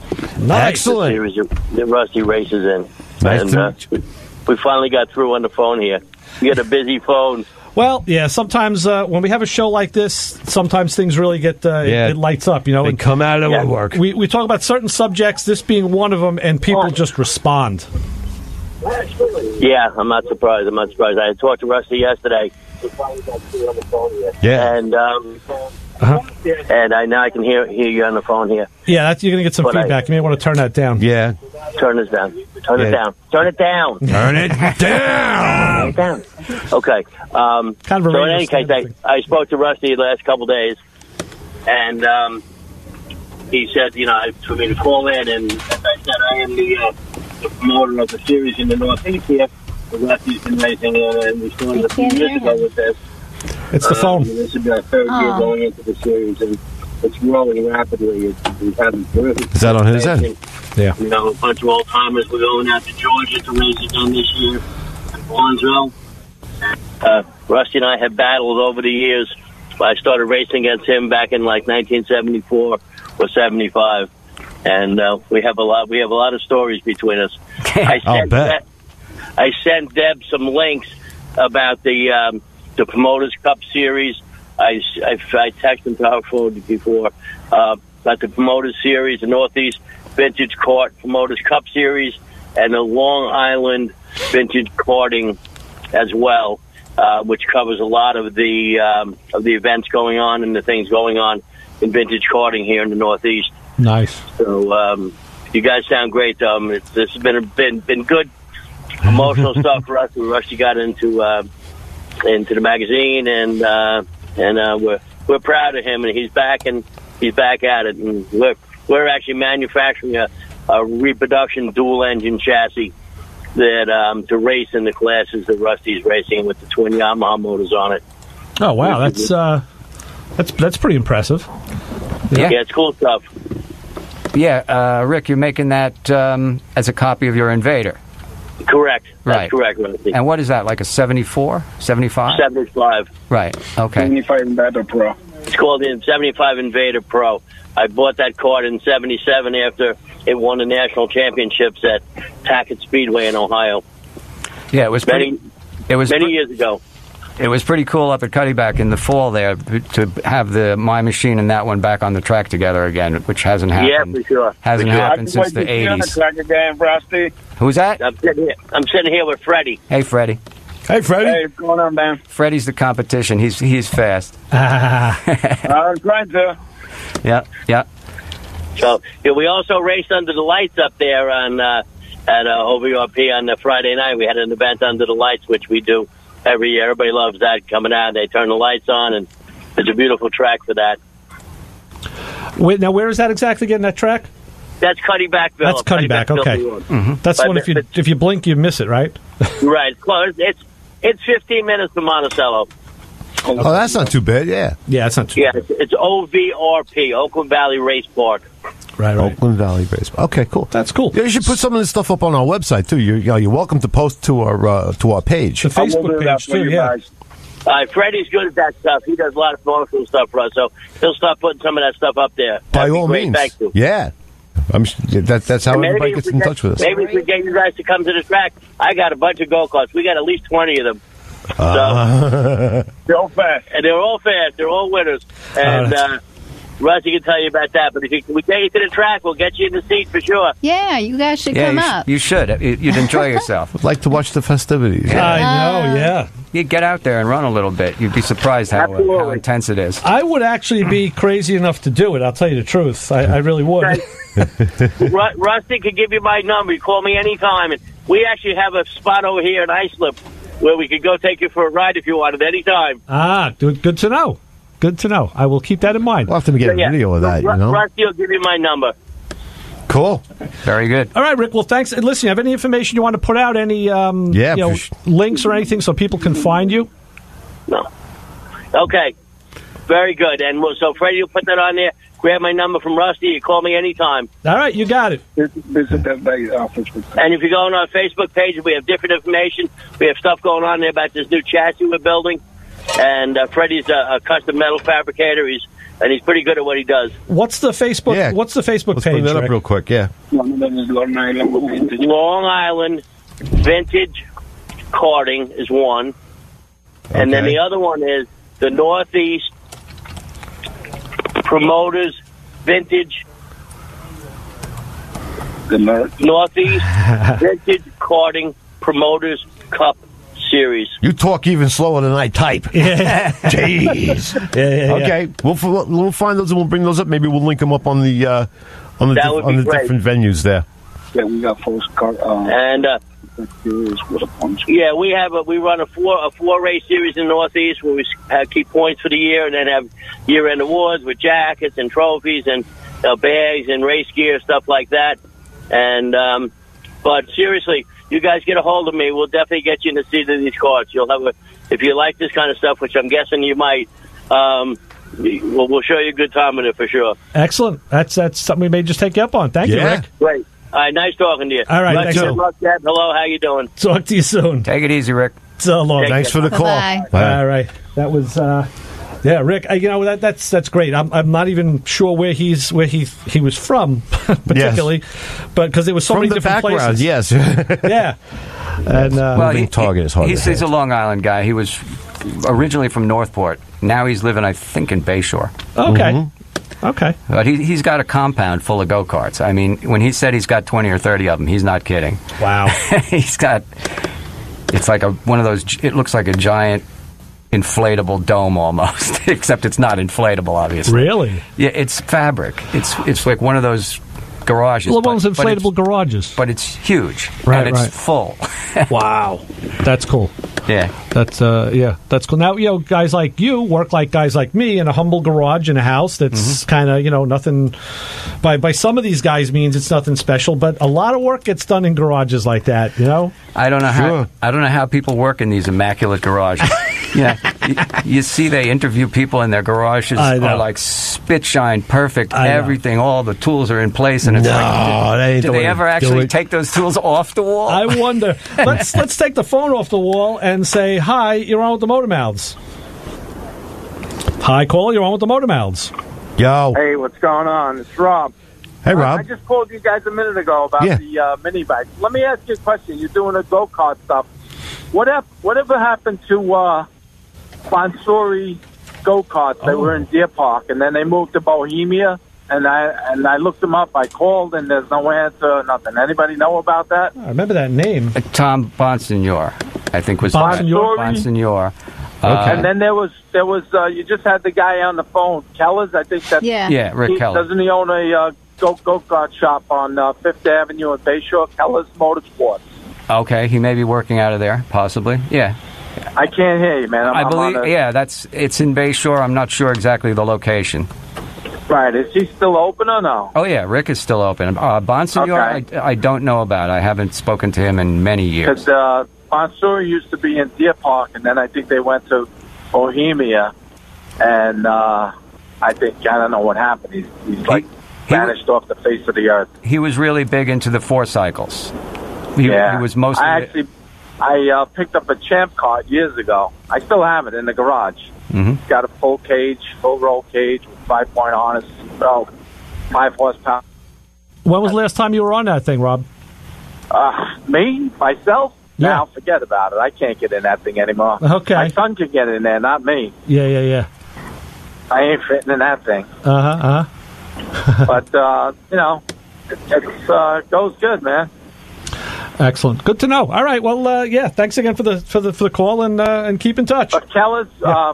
Excellent. The series that Rusty races in. Nice and, to uh, we finally got through on the phone here. We had a busy phone. Well, yeah. Sometimes uh, when we have a show like this, sometimes things really get uh, Yeah. it, it lights up. You know, They and come out of the woodwork. We we talk about certain subjects, this being one of them, and people just respond. Yeah, I'm not surprised. I'm not surprised. I talked to Rusty yesterday. Yeah. And um, Uh-huh. and I now I can hear hear you on the phone here. Yeah, that's, you're gonna get some But I- feedback. you may want to turn that down. Yeah. Turn this down. Turn Yeah. it down. Turn it down. Turn it down. Turn it down. Okay. Um, Kind of a so in any case, I, I spoke to Rusty the last couple days, and um, he said, you know, for me to call in, and as I said, I am the, uh, the promoter of the series in the Northeast here. The Rusty's been racing in, and we started a few can't years ago with this. It's the Um, phone. This will be our third year Oh. going into the series, and it's growing rapidly. It's, we've had terrific Is that on his end? Yeah. You know, a bunch of old timers. We're going out to Georgia to race again this year in Barnesville. Uh, Rusty and I have battled over the years. I started racing against him back in like 1974 or 75, and uh, we have a lot. We have a lot of stories between us. I I'll sent bet. Deb- I sent Deb some links about the um, the Promoters Cup series. I, I, I texted to her phone before uh, about the Promoters series, the Northeast Vintage Kart Promoters Cup series, and the Long Island Vintage Karting as well, uh, which covers a lot of the um, of the events going on and the things going on in vintage karting here in the Northeast. Nice. So um, you guys sound great. Um, it's, this has been a, been been good emotional stuff for us. We Rusty got into uh, into the magazine, and uh, and uh, we're we're proud of him, and he's back and he's back at it, and we're we're actually manufacturing a, a reproduction dual engine chassis that um, to race in the classes that Rusty's racing with the twin Yamaha motors on it. Oh wow, that's uh, that's that's pretty impressive. Yeah, it's cool stuff. Yeah, uh, Rick, you're making that um, as a copy of your Invader. Correct. That's Right. correct, Rusty. And what is that, like a 74? 75? 75. Right, okay. 75 Invader Pro. It's called the 75 Invader Pro. I bought that car in 77 after it won the national championships at Tackett Speedway in Ohio. Yeah, it was Many, pretty, it was many pre- years ago. It was pretty cool up at Cuddeback in the fall there to have the My Machine and that one back on the track together again, which hasn't happened. Yeah, for sure. Hasn't For sure. happened since the 80s. track again, Rusty. Who's that? I'm sitting here, I'm sitting here with Freddie. Hey, Freddie. Hey, Freddie. Hey, what's going on, man? Freddie's the competition. He's he's fast. I'm trying to. Yeah, yeah. So yeah, we also raced under the lights up there on uh, at uh, OVRP on the Friday night. We had an event under the lights, which we do every year. Everybody loves that coming out. They turn the lights on, and it's a beautiful track for that. Wait, now where is that exactly? Getting that track? That's Cuddebackville. That's Cuddeback. Cuddebackville, Okay, York. Mm-hmm. that's the But one. If you if you blink, you miss it, right? right, it's close. It's it's 15 minutes to Monticello. Oh, that's not too bad. Yeah. Yeah, that's not too. Yeah, it's, it's OVRP, Oakland Valley Race Park. Right, right. Oakland Valley Baseball. Okay, cool. That's cool. Yeah, you should put some of this stuff up on our website too. You're, you know, you're welcome to post to our uh, to our page. The Facebook page too. Yeah. Uh, Freddie's good at that stuff. He does a lot of promotional stuff for us, so he'll start putting some of that stuff up there. By That'd be all great. means. Thank you. Yeah. I'm, s- that, that's how And everybody gets in get- touch with us. Maybe if we get you guys to come to the track, I got a bunch of go karts. We got at least 20 of them. Uh, They're all fast. And they're all fast. They're all winners. And uh, Rusty can tell you about that. But if you, we take you to the track, we'll get you in the seat for sure. Yeah, you guys should Yeah, come you, sh- up. you should. You- You'd enjoy yourself. I'd like to watch the festivities. I know. Yeah. You get out there and run a little bit. You'd be surprised how, uh, how intense it is. I would actually be crazy enough to do it. I'll tell you the truth. I, I really would. Ru- Rusty can give you my number. You call me anytime. And we actually have a spot over here in Islip where we could go take you for a ride if you wanted anytime. Ah, good, good to know. Good to know. I will keep that in mind. We'll have to get a Yeah. video of that. Ru- You know. Rusty will give you my number. Cool. Very good. All right, Rick. Well, thanks. And listen, you have any information you want to put out? Any um, Yeah, you know, sh- links or anything so people can find you? No. Okay. Very good. And we'll, so Freddie you'll put that on there. Grab my number from Rusty. You call me anytime. All right, you got it. Visit that base office. And if you go on our Facebook page, we have different information. We have stuff going on there about this new chassis we're building. And uh, Freddie's a, a custom metal fabricator. He's and he's pretty good at what he does. What's the Facebook? Yeah. What's the Facebook Let's page? bring that up real quick. Yeah. Long Island Vintage Karting is one, and then the other one is the Northeast Promoters Vintage. The Northeast Vintage Karting Promoters Cup Series. You talk even slower than I type. Jeez. Yeah, yeah, yeah. Okay, we'll we'll find those and we'll bring those up. Maybe we'll link them up on the uh, on the That diff- on the great. different venues there. Yeah, we got full car. Uh, And uh, series with a bunch. yeah, we have a, we run a four a four race series in the Northeast where we have, keep points for the year, and then have year end awards with jackets and trophies and uh, bags and race gear stuff like that. And um, but seriously, you guys get a hold of me. We'll definitely get you in the seat of these carts. You'll have a if you like this kind of stuff, which I'm guessing you might. Um, we'll, we'll show you a good time in it for sure. Excellent. That's that's something we may just take you up on. Thank you, Rick. Great. All right, nice talking to you. All right, Good thanks, Phil. luck, Dad. Hello, how you doing? Talk to you soon. Take it easy, Rick. So long. Thanks for the call. Bye-bye. Bye. All right, that was uh, yeah, Rick. I, you know that that's that's great. I'm I'm not even sure where he's where he he was from particularly, but because there was so From many the different background, places. yes. Yeah, and uh, Well, Moving target is hard He's, he's a Long Island guy. He was originally from Northport. Now he's living, I think, in Bayshore. okay, Mm-hmm. Okay. But he, he's got a compound full of go karts. I mean, when he said he's got 20 or 30 of them, he's not kidding. Wow. he's got, it's like a one of those, it looks like a giant inflatable dome almost, except it's not inflatable, obviously. Really? Yeah, it's fabric. It's it's like one of those garages. Well, but- one of those but inflatable garages. But it's huge. Right, and it's right. full. wow, that's cool. yeah. That's uh, yeah, that's cool. Now you know, guys like you work like guys like me in a humble garage in a house that's Mm-hmm. kind of you know nothing. By by some of these guys means it's nothing special, but a lot of work gets done in garages like that. You know. I don't know Sure. how I don't know how people work in these immaculate garages. yeah, you, you see they interview people in their garages I know. are like spit shine perfect, I know. everything, all the tools are in place, and it's No, like, they ain't do the way they ever actually take those tools off the wall? I wonder. let's let's take the phone off the wall and say hi. You're on with the Motor Mouths. Hi, caller. You're on with the Motor Mouths. Yo. Hey, what's going on? It's Rob. Hey, Uh, Rob. I just called you guys a minute ago about Yeah. the uh, mini bike. Let me ask you a question. You're doing a go kart stuff. What hap- whatever happened to uh, Bonsuri go karts? They Oh. were in Deer Park, and then they moved to Bohemia. And I and I looked them up. I called, and there's no answer, nothing. Anybody know about that? I remember that name. Uh, Tom Bonsignor, I think was Bonsignor? Bonsignor. Okay. Uh, and then there was there was uh, you just had the guy on the phone, Kellers. I think that Yeah. Yeah, Rick he, Keller. Doesn't he own a uh, go go kart shop on uh, Fifth Avenue in Bayshore? Kellers Motorsports. Okay, he may be working out of there, possibly. Yeah, I can't hear you, man. I'm, I believe. a- Yeah, that's it's in Bayshore. I'm not sure exactly the location. Right. Is he still open or no? Oh yeah, Rick is still open. Uh, Bonsignor, Okay. I, I don't know about. I haven't spoken to him in many years. Because uh, Mansour used to be in Deer Park, and then I think they went to Bohemia, and uh, I think I don't know what happened. He's, he's like he- vanished off the face of the earth. He was really big into the four cycles. He, yeah, he was mostly. I actually, I uh, picked up a Champ cart years ago. I still have it in the garage. Mhm. It's got a full cage, full roll cage with five point harness, so five horsepower. When was the last time you were on that thing, Rob? Uh, me myself. Yeah. Now forget about it. I can't get in that thing anymore. Okay. My son can get in there, not me. Yeah, yeah, yeah. I ain't fitting in that thing. Uh huh. Uh huh. but uh, you know, it it's, uh, goes good, man. Excellent. Good to know. All right. Well, uh, yeah. Thanks again for the for the for the call and uh, and keep in touch. But Keller's uh,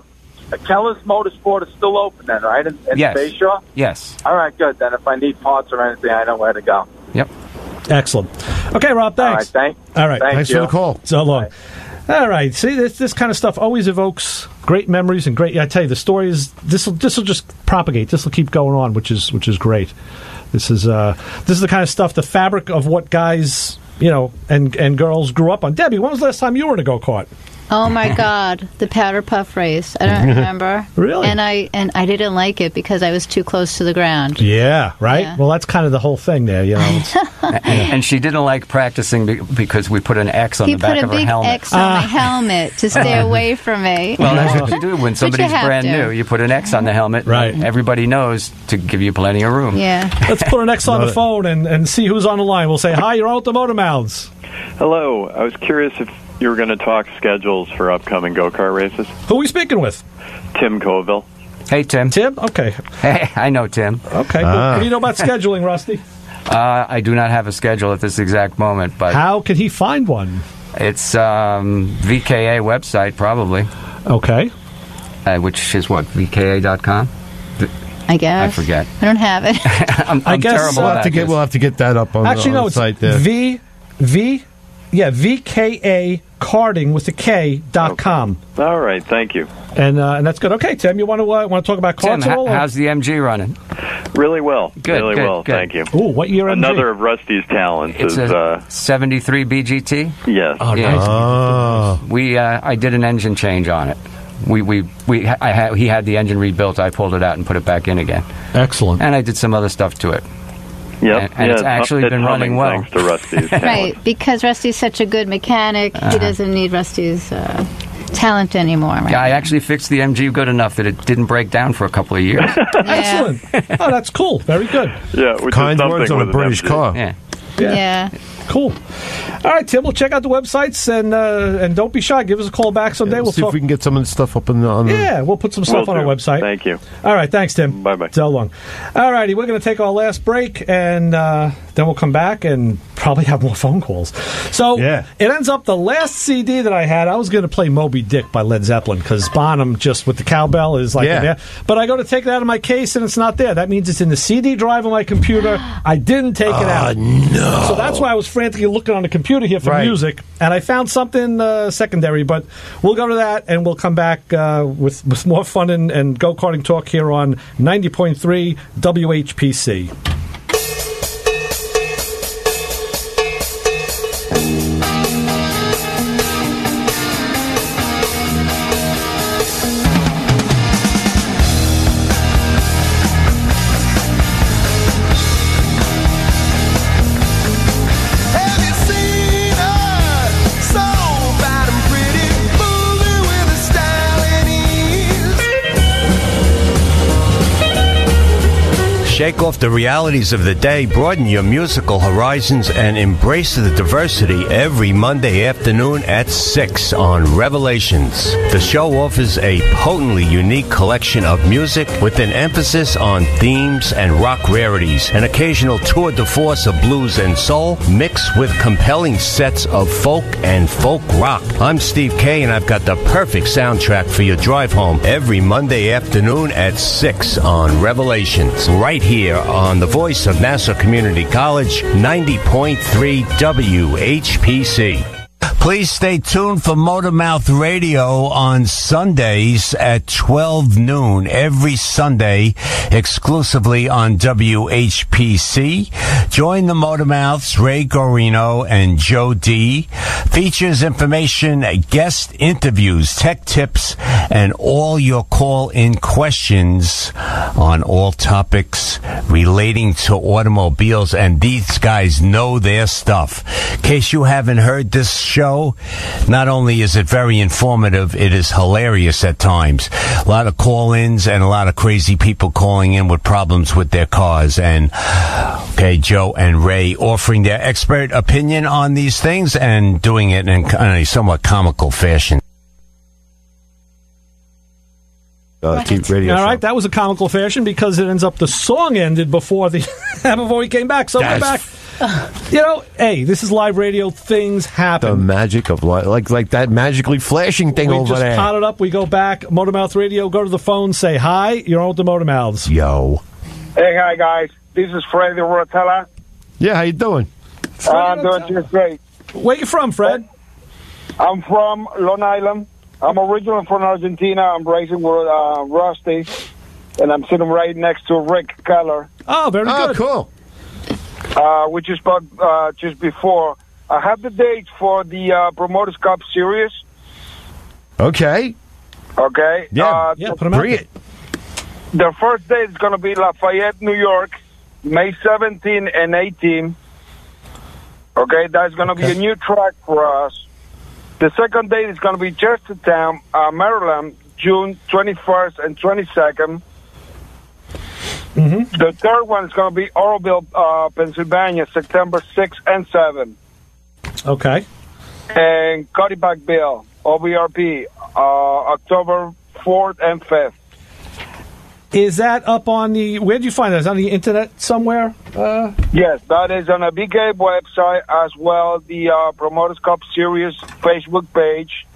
Keller's Motorsport is still open then, right? In, in Yes. Bayshore. Yes. All right, good. Then if I need parts or anything, I know where to go. Yep. Excellent. Okay, Rob. Thanks. All right, thank. All right. Thank Thanks you. for the call. So long. All right. See, this this kind of stuff always evokes great memories and great. I tell you, the stories. This will this will just propagate. This will keep going on, which is which is great. This is uh this is the kind of stuff, the fabric of what guys you know and and girls grew up on. Debbie, when was the last time you were in a go kart? Oh my God, the powder puff race. I don't remember. Really? And I and I didn't like it because I was too close to the ground. Yeah. Right. Yeah. Well, that's kind of the whole thing there. You know. It's- And she didn't like practicing be- because we put an X on he the back put a of her big helmet. X on my helmet to stay uh-huh. away from me. Well, that's what you do when somebody's brand to. new. You put an X on the helmet. Right. Everybody knows to give you plenty of room. Yeah. Let's put an X on the phone and, and see who's on the line. We'll say hi. You're on with the Motor Mouths. Hello. I was curious if You were going to talk schedules for upcoming go kart races. Who are we speaking with? Tim Coville. Hey, Tim. Tim? Okay. Hey, I know Tim. Okay. What, what do you know about scheduling, Rusty? Uh, I do not have a schedule at this exact moment, but How can he find one? it's um, VKA website probably. Okay. Uh, which is what VKA.com. I guess. I forget. I don't have it. I'm, I I'm guess, terrible uh, We'll at have to that. get we'll have to get that up on, Actually, on no, the it's site there. V V yeah VKA karting with a K dot com. All right, thank you. And uh, and that's good. Okay, Tim, you want to uh, want to talk about Tim, carts at ho- all? or- how's the MG running? Really well. Good, really good, well. good. Thank you. Ooh, what year MG? Another of Rusty's talents It's is a uh, 73 BGT. yes. Oh, Yeah. nice. Oh. We uh, I did an engine change on it. We we we I had, he had the engine rebuilt. I pulled it out and put it back in again, Excellent. and I did some other stuff to it. Yep. And- and it's actually it's been running well. Thanks to Rusty's right, because Rusty's such a good mechanic, Uh-huh. he doesn't need Rusty's uh, talent anymore. Right? Yeah, I actually fixed the MG good enough that it didn't break down for a couple of years. Excellent. oh, that's cool. Very good. Yeah, which Kind is words on a British MG. car. yeah. yeah. Cool. All right, Tim. We'll check out the websites and uh, and don't be shy. Give us a call back someday. We'll we'll see talk. if we can get some of the stuff up on the. On the yeah, we'll put some stuff Will on our website. Thank you. All right, thanks, Tim. Bye bye. So long. All righty, we're going to take our last break, and uh, then we'll come back and probably have more phone calls. So Yeah. it ends up the last CD that I had. I was going to play Moby Dick by Led Zeppelin because Bonham just with the cowbell is like Yeah. there. But I go to take it out of my case and it's not there. That means it's in the CD drive of my computer. I didn't take it out. no. So that's why I was frantically looking on the computer here for Right. music, and I found something uh, secondary. But we'll go to that, and we'll come back uh, with with more fun and, and go karting talk here on ninety point three WHPC. Shake off the realities of the day, broaden your musical horizons, and embrace the diversity every Monday afternoon at 6 on Revelations. The show offers a potently unique collection of music with an emphasis on themes and rock rarities, an occasional tour de force of blues and soul, mixed with compelling sets of folk and folk rock. I'm Steve Kay, and I've got the perfect soundtrack for your drive home every Monday afternoon at 6 on Revelations, right here on the voice of Nassau Community College, 90.3 WHPC. Please stay tuned for Motormouth Radio on Sundays at 12 noon every Sunday, exclusively on WHPC. Join the Motormouths, Ray Guarino and Joe D. Features information, guest interviews, tech tips, and all your call-in questions on all topics relating to automobiles. And these guys know their stuff. In case you haven't heard this show, not only is it very informative, it is hilarious at times. A lot of call-ins and a lot of crazy people calling in with problems with their cars. And okay, Joe and Ray offering their expert opinion on these things and doing it in a somewhat comical fashion. Uh, TV radio All show. right, that was a comical fashion because it ends up the song ended before the before we came back. So we're back. That's- You know, hey, this is live radio. Things happen. The magic of li- like like that magically flashing thing we over just there. pot it up. We go back. Motor Motormouth Radio. Go to the phone. Say hi. You're on with the Motormouths. Yo. Hey, hi guys. This is Freddie Rotella. Yeah, how you doing? I'm doing just great. Where you from, Fred? I'm from Long Island. I'm originally from Argentina. I'm racing with uh, Rusty, and I'm sitting right next to Rick Keller. Oh, very Oh, good. cool. Uh, which is about uh, just before. I have the dates for the uh, Promoters Cup Series. Okay. Okay. Yeah. Uh, Yeah, the- put 'em out it. The first day is going to be Lafayette, New York, May 17 and 18. Okay, that's going to be a new track for us. The second day is going to be Chestertown, uh, Maryland, June 21st and 22nd. Mm-hmm. The third one is going to be Oroville, uh, Pennsylvania, September 6th and 7th. Okay. and Cuddebackville, OVRP, uh, October 4th and 5th. Is that up on the? Where did you find that? Is that on the internet somewhere? Uh, Yes, that is on the BK website as well, the uh, Promoters Cup Series Facebook page,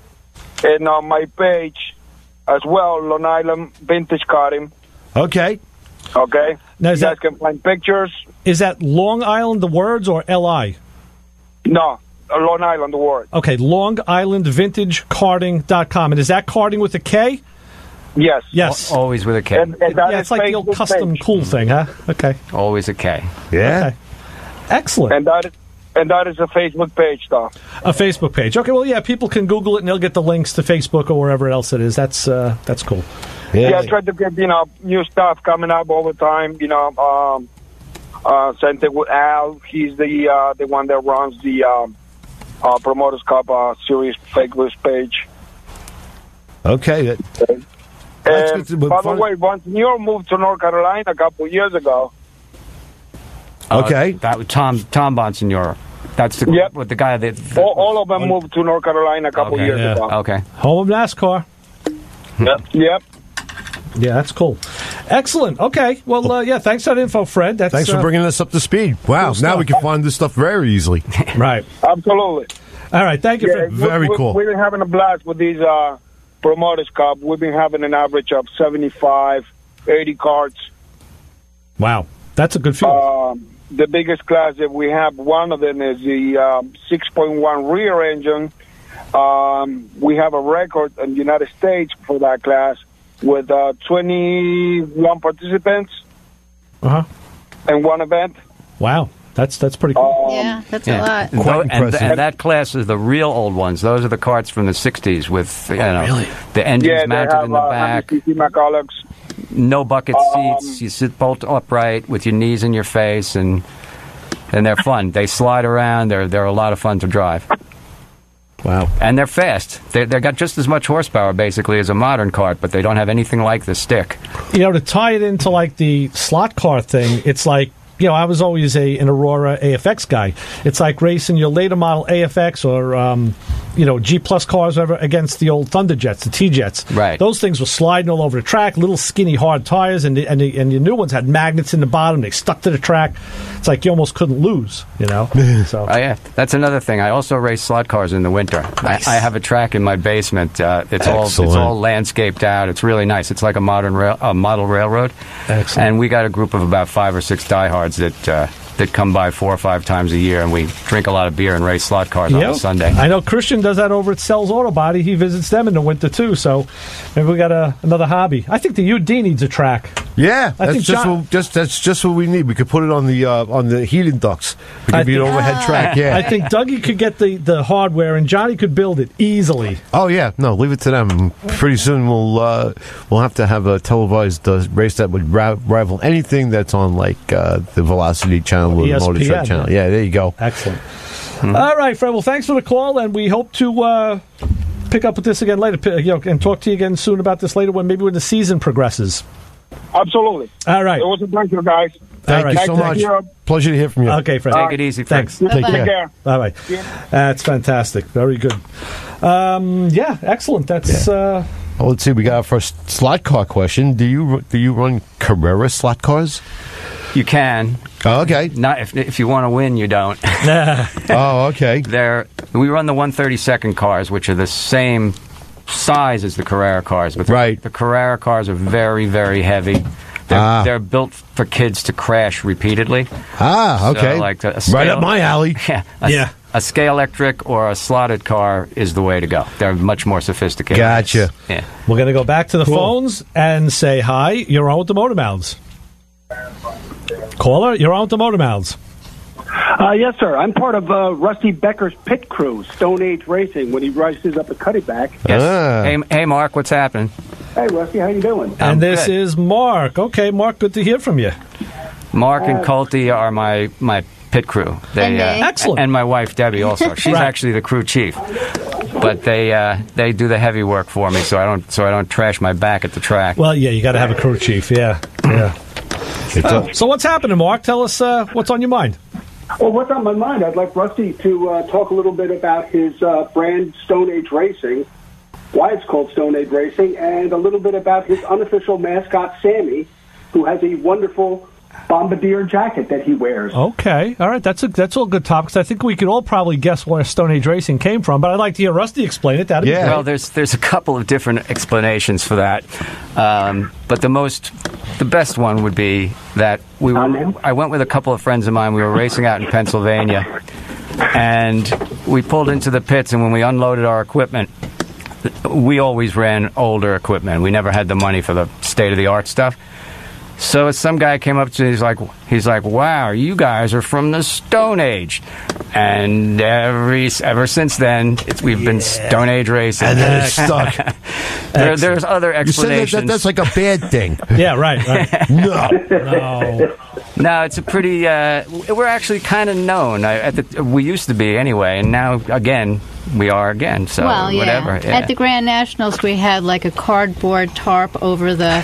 and on my page as well, Long Island Vintage Karting. Okay. Okay. Now, you is guys that- can find pictures. is that Long Island the words or L-I? No, uh, Long Island, the word. Okay, Long Island Vintage Karting.com. And is that carding with a K? Yes. Yes. Always with a K. And, and that yeah, is it's like the old custom page. cool thing, huh? Okay. Always a K. Okay. Excellent. And that is, and that is a Facebook page, though. A Facebook page. Okay, well, yeah, people can Google it and they'll get the links to Facebook or wherever else it is. That's uh, that's cool. Yeah. I try to get you know new stuff coming up all the time. You know, um, uh, same thing with Al. He's the uh, the one that runs the um, uh, Promoters Cup uh, series Facebook page. Okay. That, And good to- but by the way, once Neil moved to North Carolina a couple years ago, Okay. that was Tom Tom Bonsignor. That's the Yep. with the guy that. all, all of them moved to North Carolina a couple Okay, years yeah. ago. Okay. Home of NASCAR. Yep. Yep. Yeah, that's cool. Excellent. Okay. Well, uh, yeah, thanks for that info, Fred. That's, Thanks for uh, bringing us up to speed. Wow. cool now we can find this stuff very easily. right. Absolutely. All right. Thank you. Yeah, for, we- we- We've been having a blast with these uh, Promoters Cup. We've been having an average of 75, 80 carts. Wow. That's a good feeling. Um, the biggest class that we have, one of them is the um, 6.1 rear engine. Um, we have a record in the United States for that class with uh, 21 participants Uh huh. in one event. Wow. That's that's pretty cool. yeah, that's Yeah. a lot. And, tho- and, and that class is the real old ones. Those are the carts from the '60s with you know the engines yeah, mounted have in the uh, back, 150 McCullochs. no bucket Um, seats. You sit bolt upright with your knees in your face, and and they're fun. They slide around. They're they're a lot of fun to drive. Wow. And they're fast. They they got just as much horsepower basically as a modern cart, but they don't have anything like the stick. You know, to tie it into like the slot car thing, it's like you know, I was always a an Aurora AFX guy. It's like racing your later model AFX or um, you know G plus cars, whatever, against the old Thunderjets, the T Jets. Right. Those things were sliding all over the track, little skinny hard tires, and the, and the, and the new ones had magnets in the bottom. They stuck to the track. It's like you almost couldn't lose. You know. so Oh yeah, that's another thing. I also race slot cars in the winter. I, I have a track in my basement. Uh, it's all it's all landscaped out. It's really nice. It's like a modern rail, a model railroad. Excellent. And we got a group of about five or six diehards that uh, that come by four or five times a year, and we drink a lot of beer and race slot cars on Yep. a Sunday. I know Christian does that over at Sells Auto Body. He visits them in the winter too. So maybe we got a, another hobby. I think the UD needs a track. Yeah, I that's think just John- what, just that's just what we need. We could put it on the uh, on the heating ducts. We I could be an think- overhead track. Yeah. I think Dougie could get the, the hardware and Johnny could build it easily. Oh yeah, no, leave it to them. Pretty soon we'll uh, we'll have to have a televised uh, race that would ra- rival anything that's on like uh, the Velocity channel or the Motor ESPN, channel. yeah. Yeah, there you go. Excellent. All right, Fred. Well, thanks for the call, and we hope to uh, pick up with this again later. You know, and talk to you again soon about this later when maybe when the season progresses. Absolutely. All right. It was a pleasure, guys. Thank right. you so Thank much. you. Pleasure to hear from you. Okay, Fred. Take it easy, Fred. Thanks. Take Take care. care. Bye bye. That's fantastic. Very good. Um, yeah, excellent. That's uh, Well, let's see. We got our first slot car question. Do you do you run Carrera slot cars? You can. Oh, okay. Not if if you want to win, you don't. oh, okay. They're we run the 132nd cars, which are the same size as the Carrera cars, but the, Right. the Carrera cars are very very heavy. They're, Ah. they're built for kids to crash repeatedly. Ah, So, okay. like a right scale- up my alley. Yeah, a, Yeah. A scale electric or a slotted car is the way to go. They're much more sophisticated. Gotcha. Yeah. we're going to go back to the Cool. phones and say hi. You're on with the Motor Mouths. Caller, you're on with the Motor Mouths. Uh, yes, sir. I'm part of uh, Rusty Becker's pit crew, Stone Age Racing, when he races up at Cuddeback. Yes. Ah. Hey, hey, Mark, what's happening? Hey, Rusty, how you doing? I'm and this good. is Mark. Okay, Mark, good to hear from you. Mark and Colty are my my pit crew. They, And they- uh, Excellent. And my wife Debbie also. She's Right. actually the crew chief. But they uh, they do the heavy work for me, so I don't so I don't trash my back at the track. Well, yeah, you got to have a crew chief. Yeah, yeah. It's a- so what's happening, Mark? Tell us uh, what's on your mind. Well, what's on my mind? I'd like Rusty to uh, talk a little bit about his uh, brand Stone Age Racing, why it's called Stone Age Racing, and a little bit about his unofficial mascot, Sammy, who has a wonderful bombardier jacket that he wears. Okay, all right, that's a, that's all good topics. I think we could all probably guess where Stone Age Racing came from, but I'd like to hear Rusty explain it. That'd be. Well, there's there's a couple of different explanations for that, um, but the most, the best one would be that we were. I went with a couple of friends of mine. We were racing out in Pennsylvania, and we pulled into the pits. And when we unloaded our equipment, we always ran older equipment. We never had the money for the state of the art stuff. So some guy came up to me. He's like, he's like, "Wow, you guys are from the Stone Age," and every ever since then, it's, we've been Stone Age racing. And then it's stuck. there, there's other You said that, explanations. that that's like a bad thing. yeah, right, right. no, no. No, it's a pretty. Uh, we're actually kind of known. I, at the, we used to be anyway, and now again we are again. So well, yeah. whatever. yeah. At the Grand Nationals, we had like a cardboard tarp over the,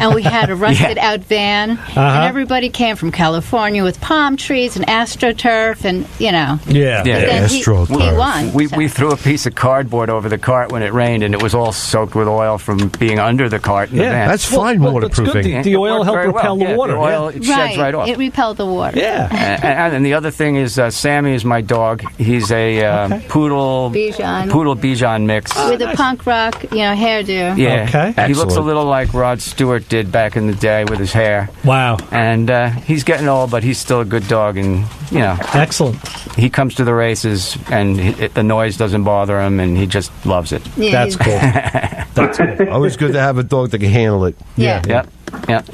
and we had a rusted out van, Uh-huh. and everybody came from California with palm trees and astroturf, and you know. Yeah, But then he, he won. We, we threw a piece of cardboard over the cart when it rained, and it was all soaked with oil from being under the cart. In the Yeah, van. that's fine well, that's good. waterproofing. The- the oil helped repel well. the Yeah, water, The oil yeah. it sheds right off. It repelled the water. Yeah. and, and the other thing is, uh, Sammy is my dog. He's a uh, poodle Bichon. poodle Bichon mix. with a punk rock, you know, hairdo. Yeah, he looks a little like Rod Stewart did back in the day with his hair. Wow, and uh, he's getting old, but he's still a good dog, and you know, excellent. He comes to the races, and he, it, the noise doesn't bother him, and he just loves it. Yeah, That's cool. That's cool. Always good to have a dog that can handle it. Yeah. Yep. Yep.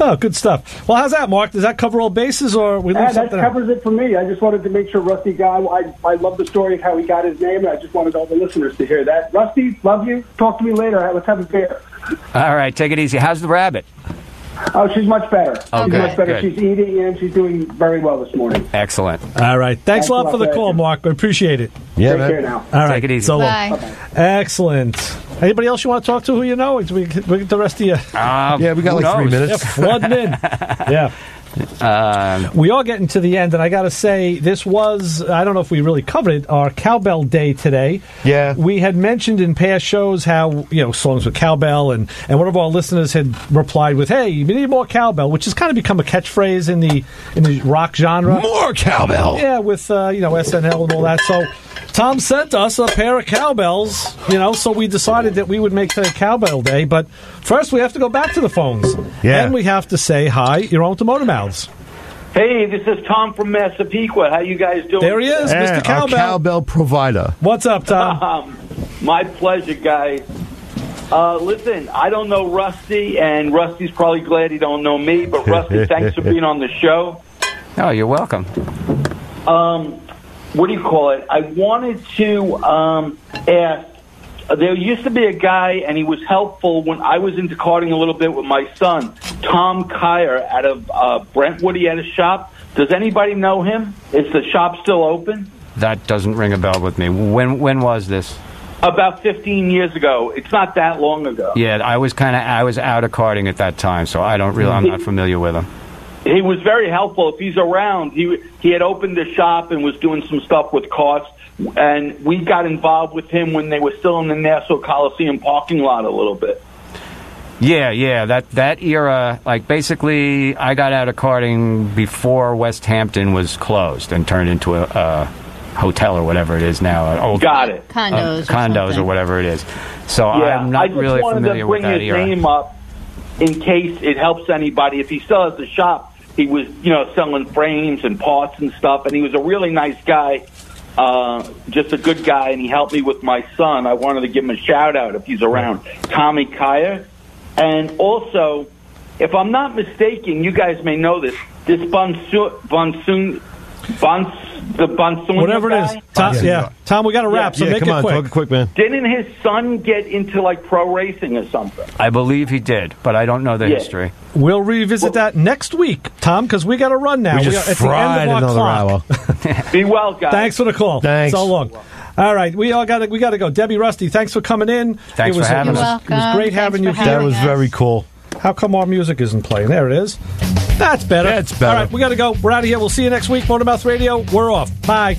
Oh, good stuff. Well, how's that, Mark? Does that cover all bases, or we leave Yeah, that something out? covers it for me. I just wanted to make sure Rusty got. I, I love the story of how he got his name, and I just wanted all the listeners to hear that. Rusty, love you. Talk to me later. Let's have a beer. All right, take it easy. How's the rabbit? Oh, she's much better. she's Okay, much better. good. She's eating and she's doing very well this morning. Excellent. All right. Thanks, Thanks a lot for lot, the call, Mark. We appreciate it. Yeah, Take man. care now. All right. Take it easy. So long. Bye. Excellent. Anybody else you want to talk to who you know? We we get the rest of you. Uh, Yeah, we got who like three minutes. Yeah, flooding in. Yeah. Um, We are getting to the end, and I got to say, this was, I don't know if we really covered it, our cowbell day today. Yeah. We had mentioned in past shows how, you know, songs with cowbell, and, and one of our listeners had replied with, hey, we need more cowbell, which has kind of become a catchphrase in the in the rock genre. More cowbell. Yeah, with, uh, you know, SNL and all that. So Tom sent us a pair of cowbells, you know, so we decided that we would make today Cowbell Day. But first, we have to go back to the phones. Yeah. And we have to say hi. You're on to Motor Mouths. Hey, this is Tom from Massapequa. How you guys doing? There he is, Yeah, Mr. Cowbell. cowbell provider. What's up, Tom? Um, my pleasure, guys. Uh, listen, I don't know Rusty, and Rusty's probably glad he don't know me. But Rusty, thanks for being on the show. oh, you're welcome. Um, what do you call it? I wanted to um, ask. uh, There used to be a guy, and he was helpful when I was into karting a little bit with my son, Tom Kyer, out of uh, Brentwood. He had a shop. Does anybody know him? Is the shop still open? That doesn't ring a bell with me. When when was this? About 15 years ago. It's not that long ago. Yeah, I was kind of I was out of karting at that time, so I don't really I'm not familiar with him. He was very helpful. If he's around, he he had opened the shop and was doing some stuff with costs. And we got involved with him when they were still in the Nassau Coliseum parking lot a little bit. Yeah, yeah, that that era, like basically, I got out of karting before West Hampton was closed and turned into a, a hotel or whatever it is now. an old- Got it. uh, Condos. or condos or whatever it is. So yeah, I'm I not just really wanted familiar to with bring that his era. name up in case it helps anybody. If he still has the shop, he was you know selling frames and parts and stuff, and he was a really nice guy. Uh, just a good guy, and he helped me with my son. I wanted to give him a shout out if he's around. Tommy Kaya. And also, if I'm not mistaken, you guys may know this. This Bonsoon, Bonsoon, Bons, the Bonsoon, Whatever it is. Tom, yeah. Tom, we got to wrap, so yeah, make come it on, quick. talk it quick, man. Didn't his son get into like pro racing or something? I believe he did, but I don't know the Yeah. history. We'll revisit that next week, Tom, because we got to run now. We We just are at the fried end of our another clock. hour. Be well, guys. Thanks for the call. Thanks. So long. All right, we all got to we got to go. Debbie Rusty, thanks for coming in. Thanks it was, for having it was, us. It was great Welcome. having you for here. That having was us. very cool. How come our music isn't playing? There it is. That's better. That's better. All right, we got to go. We're out of here. We'll see you next week. Motormouth Radio. We're off. Bye.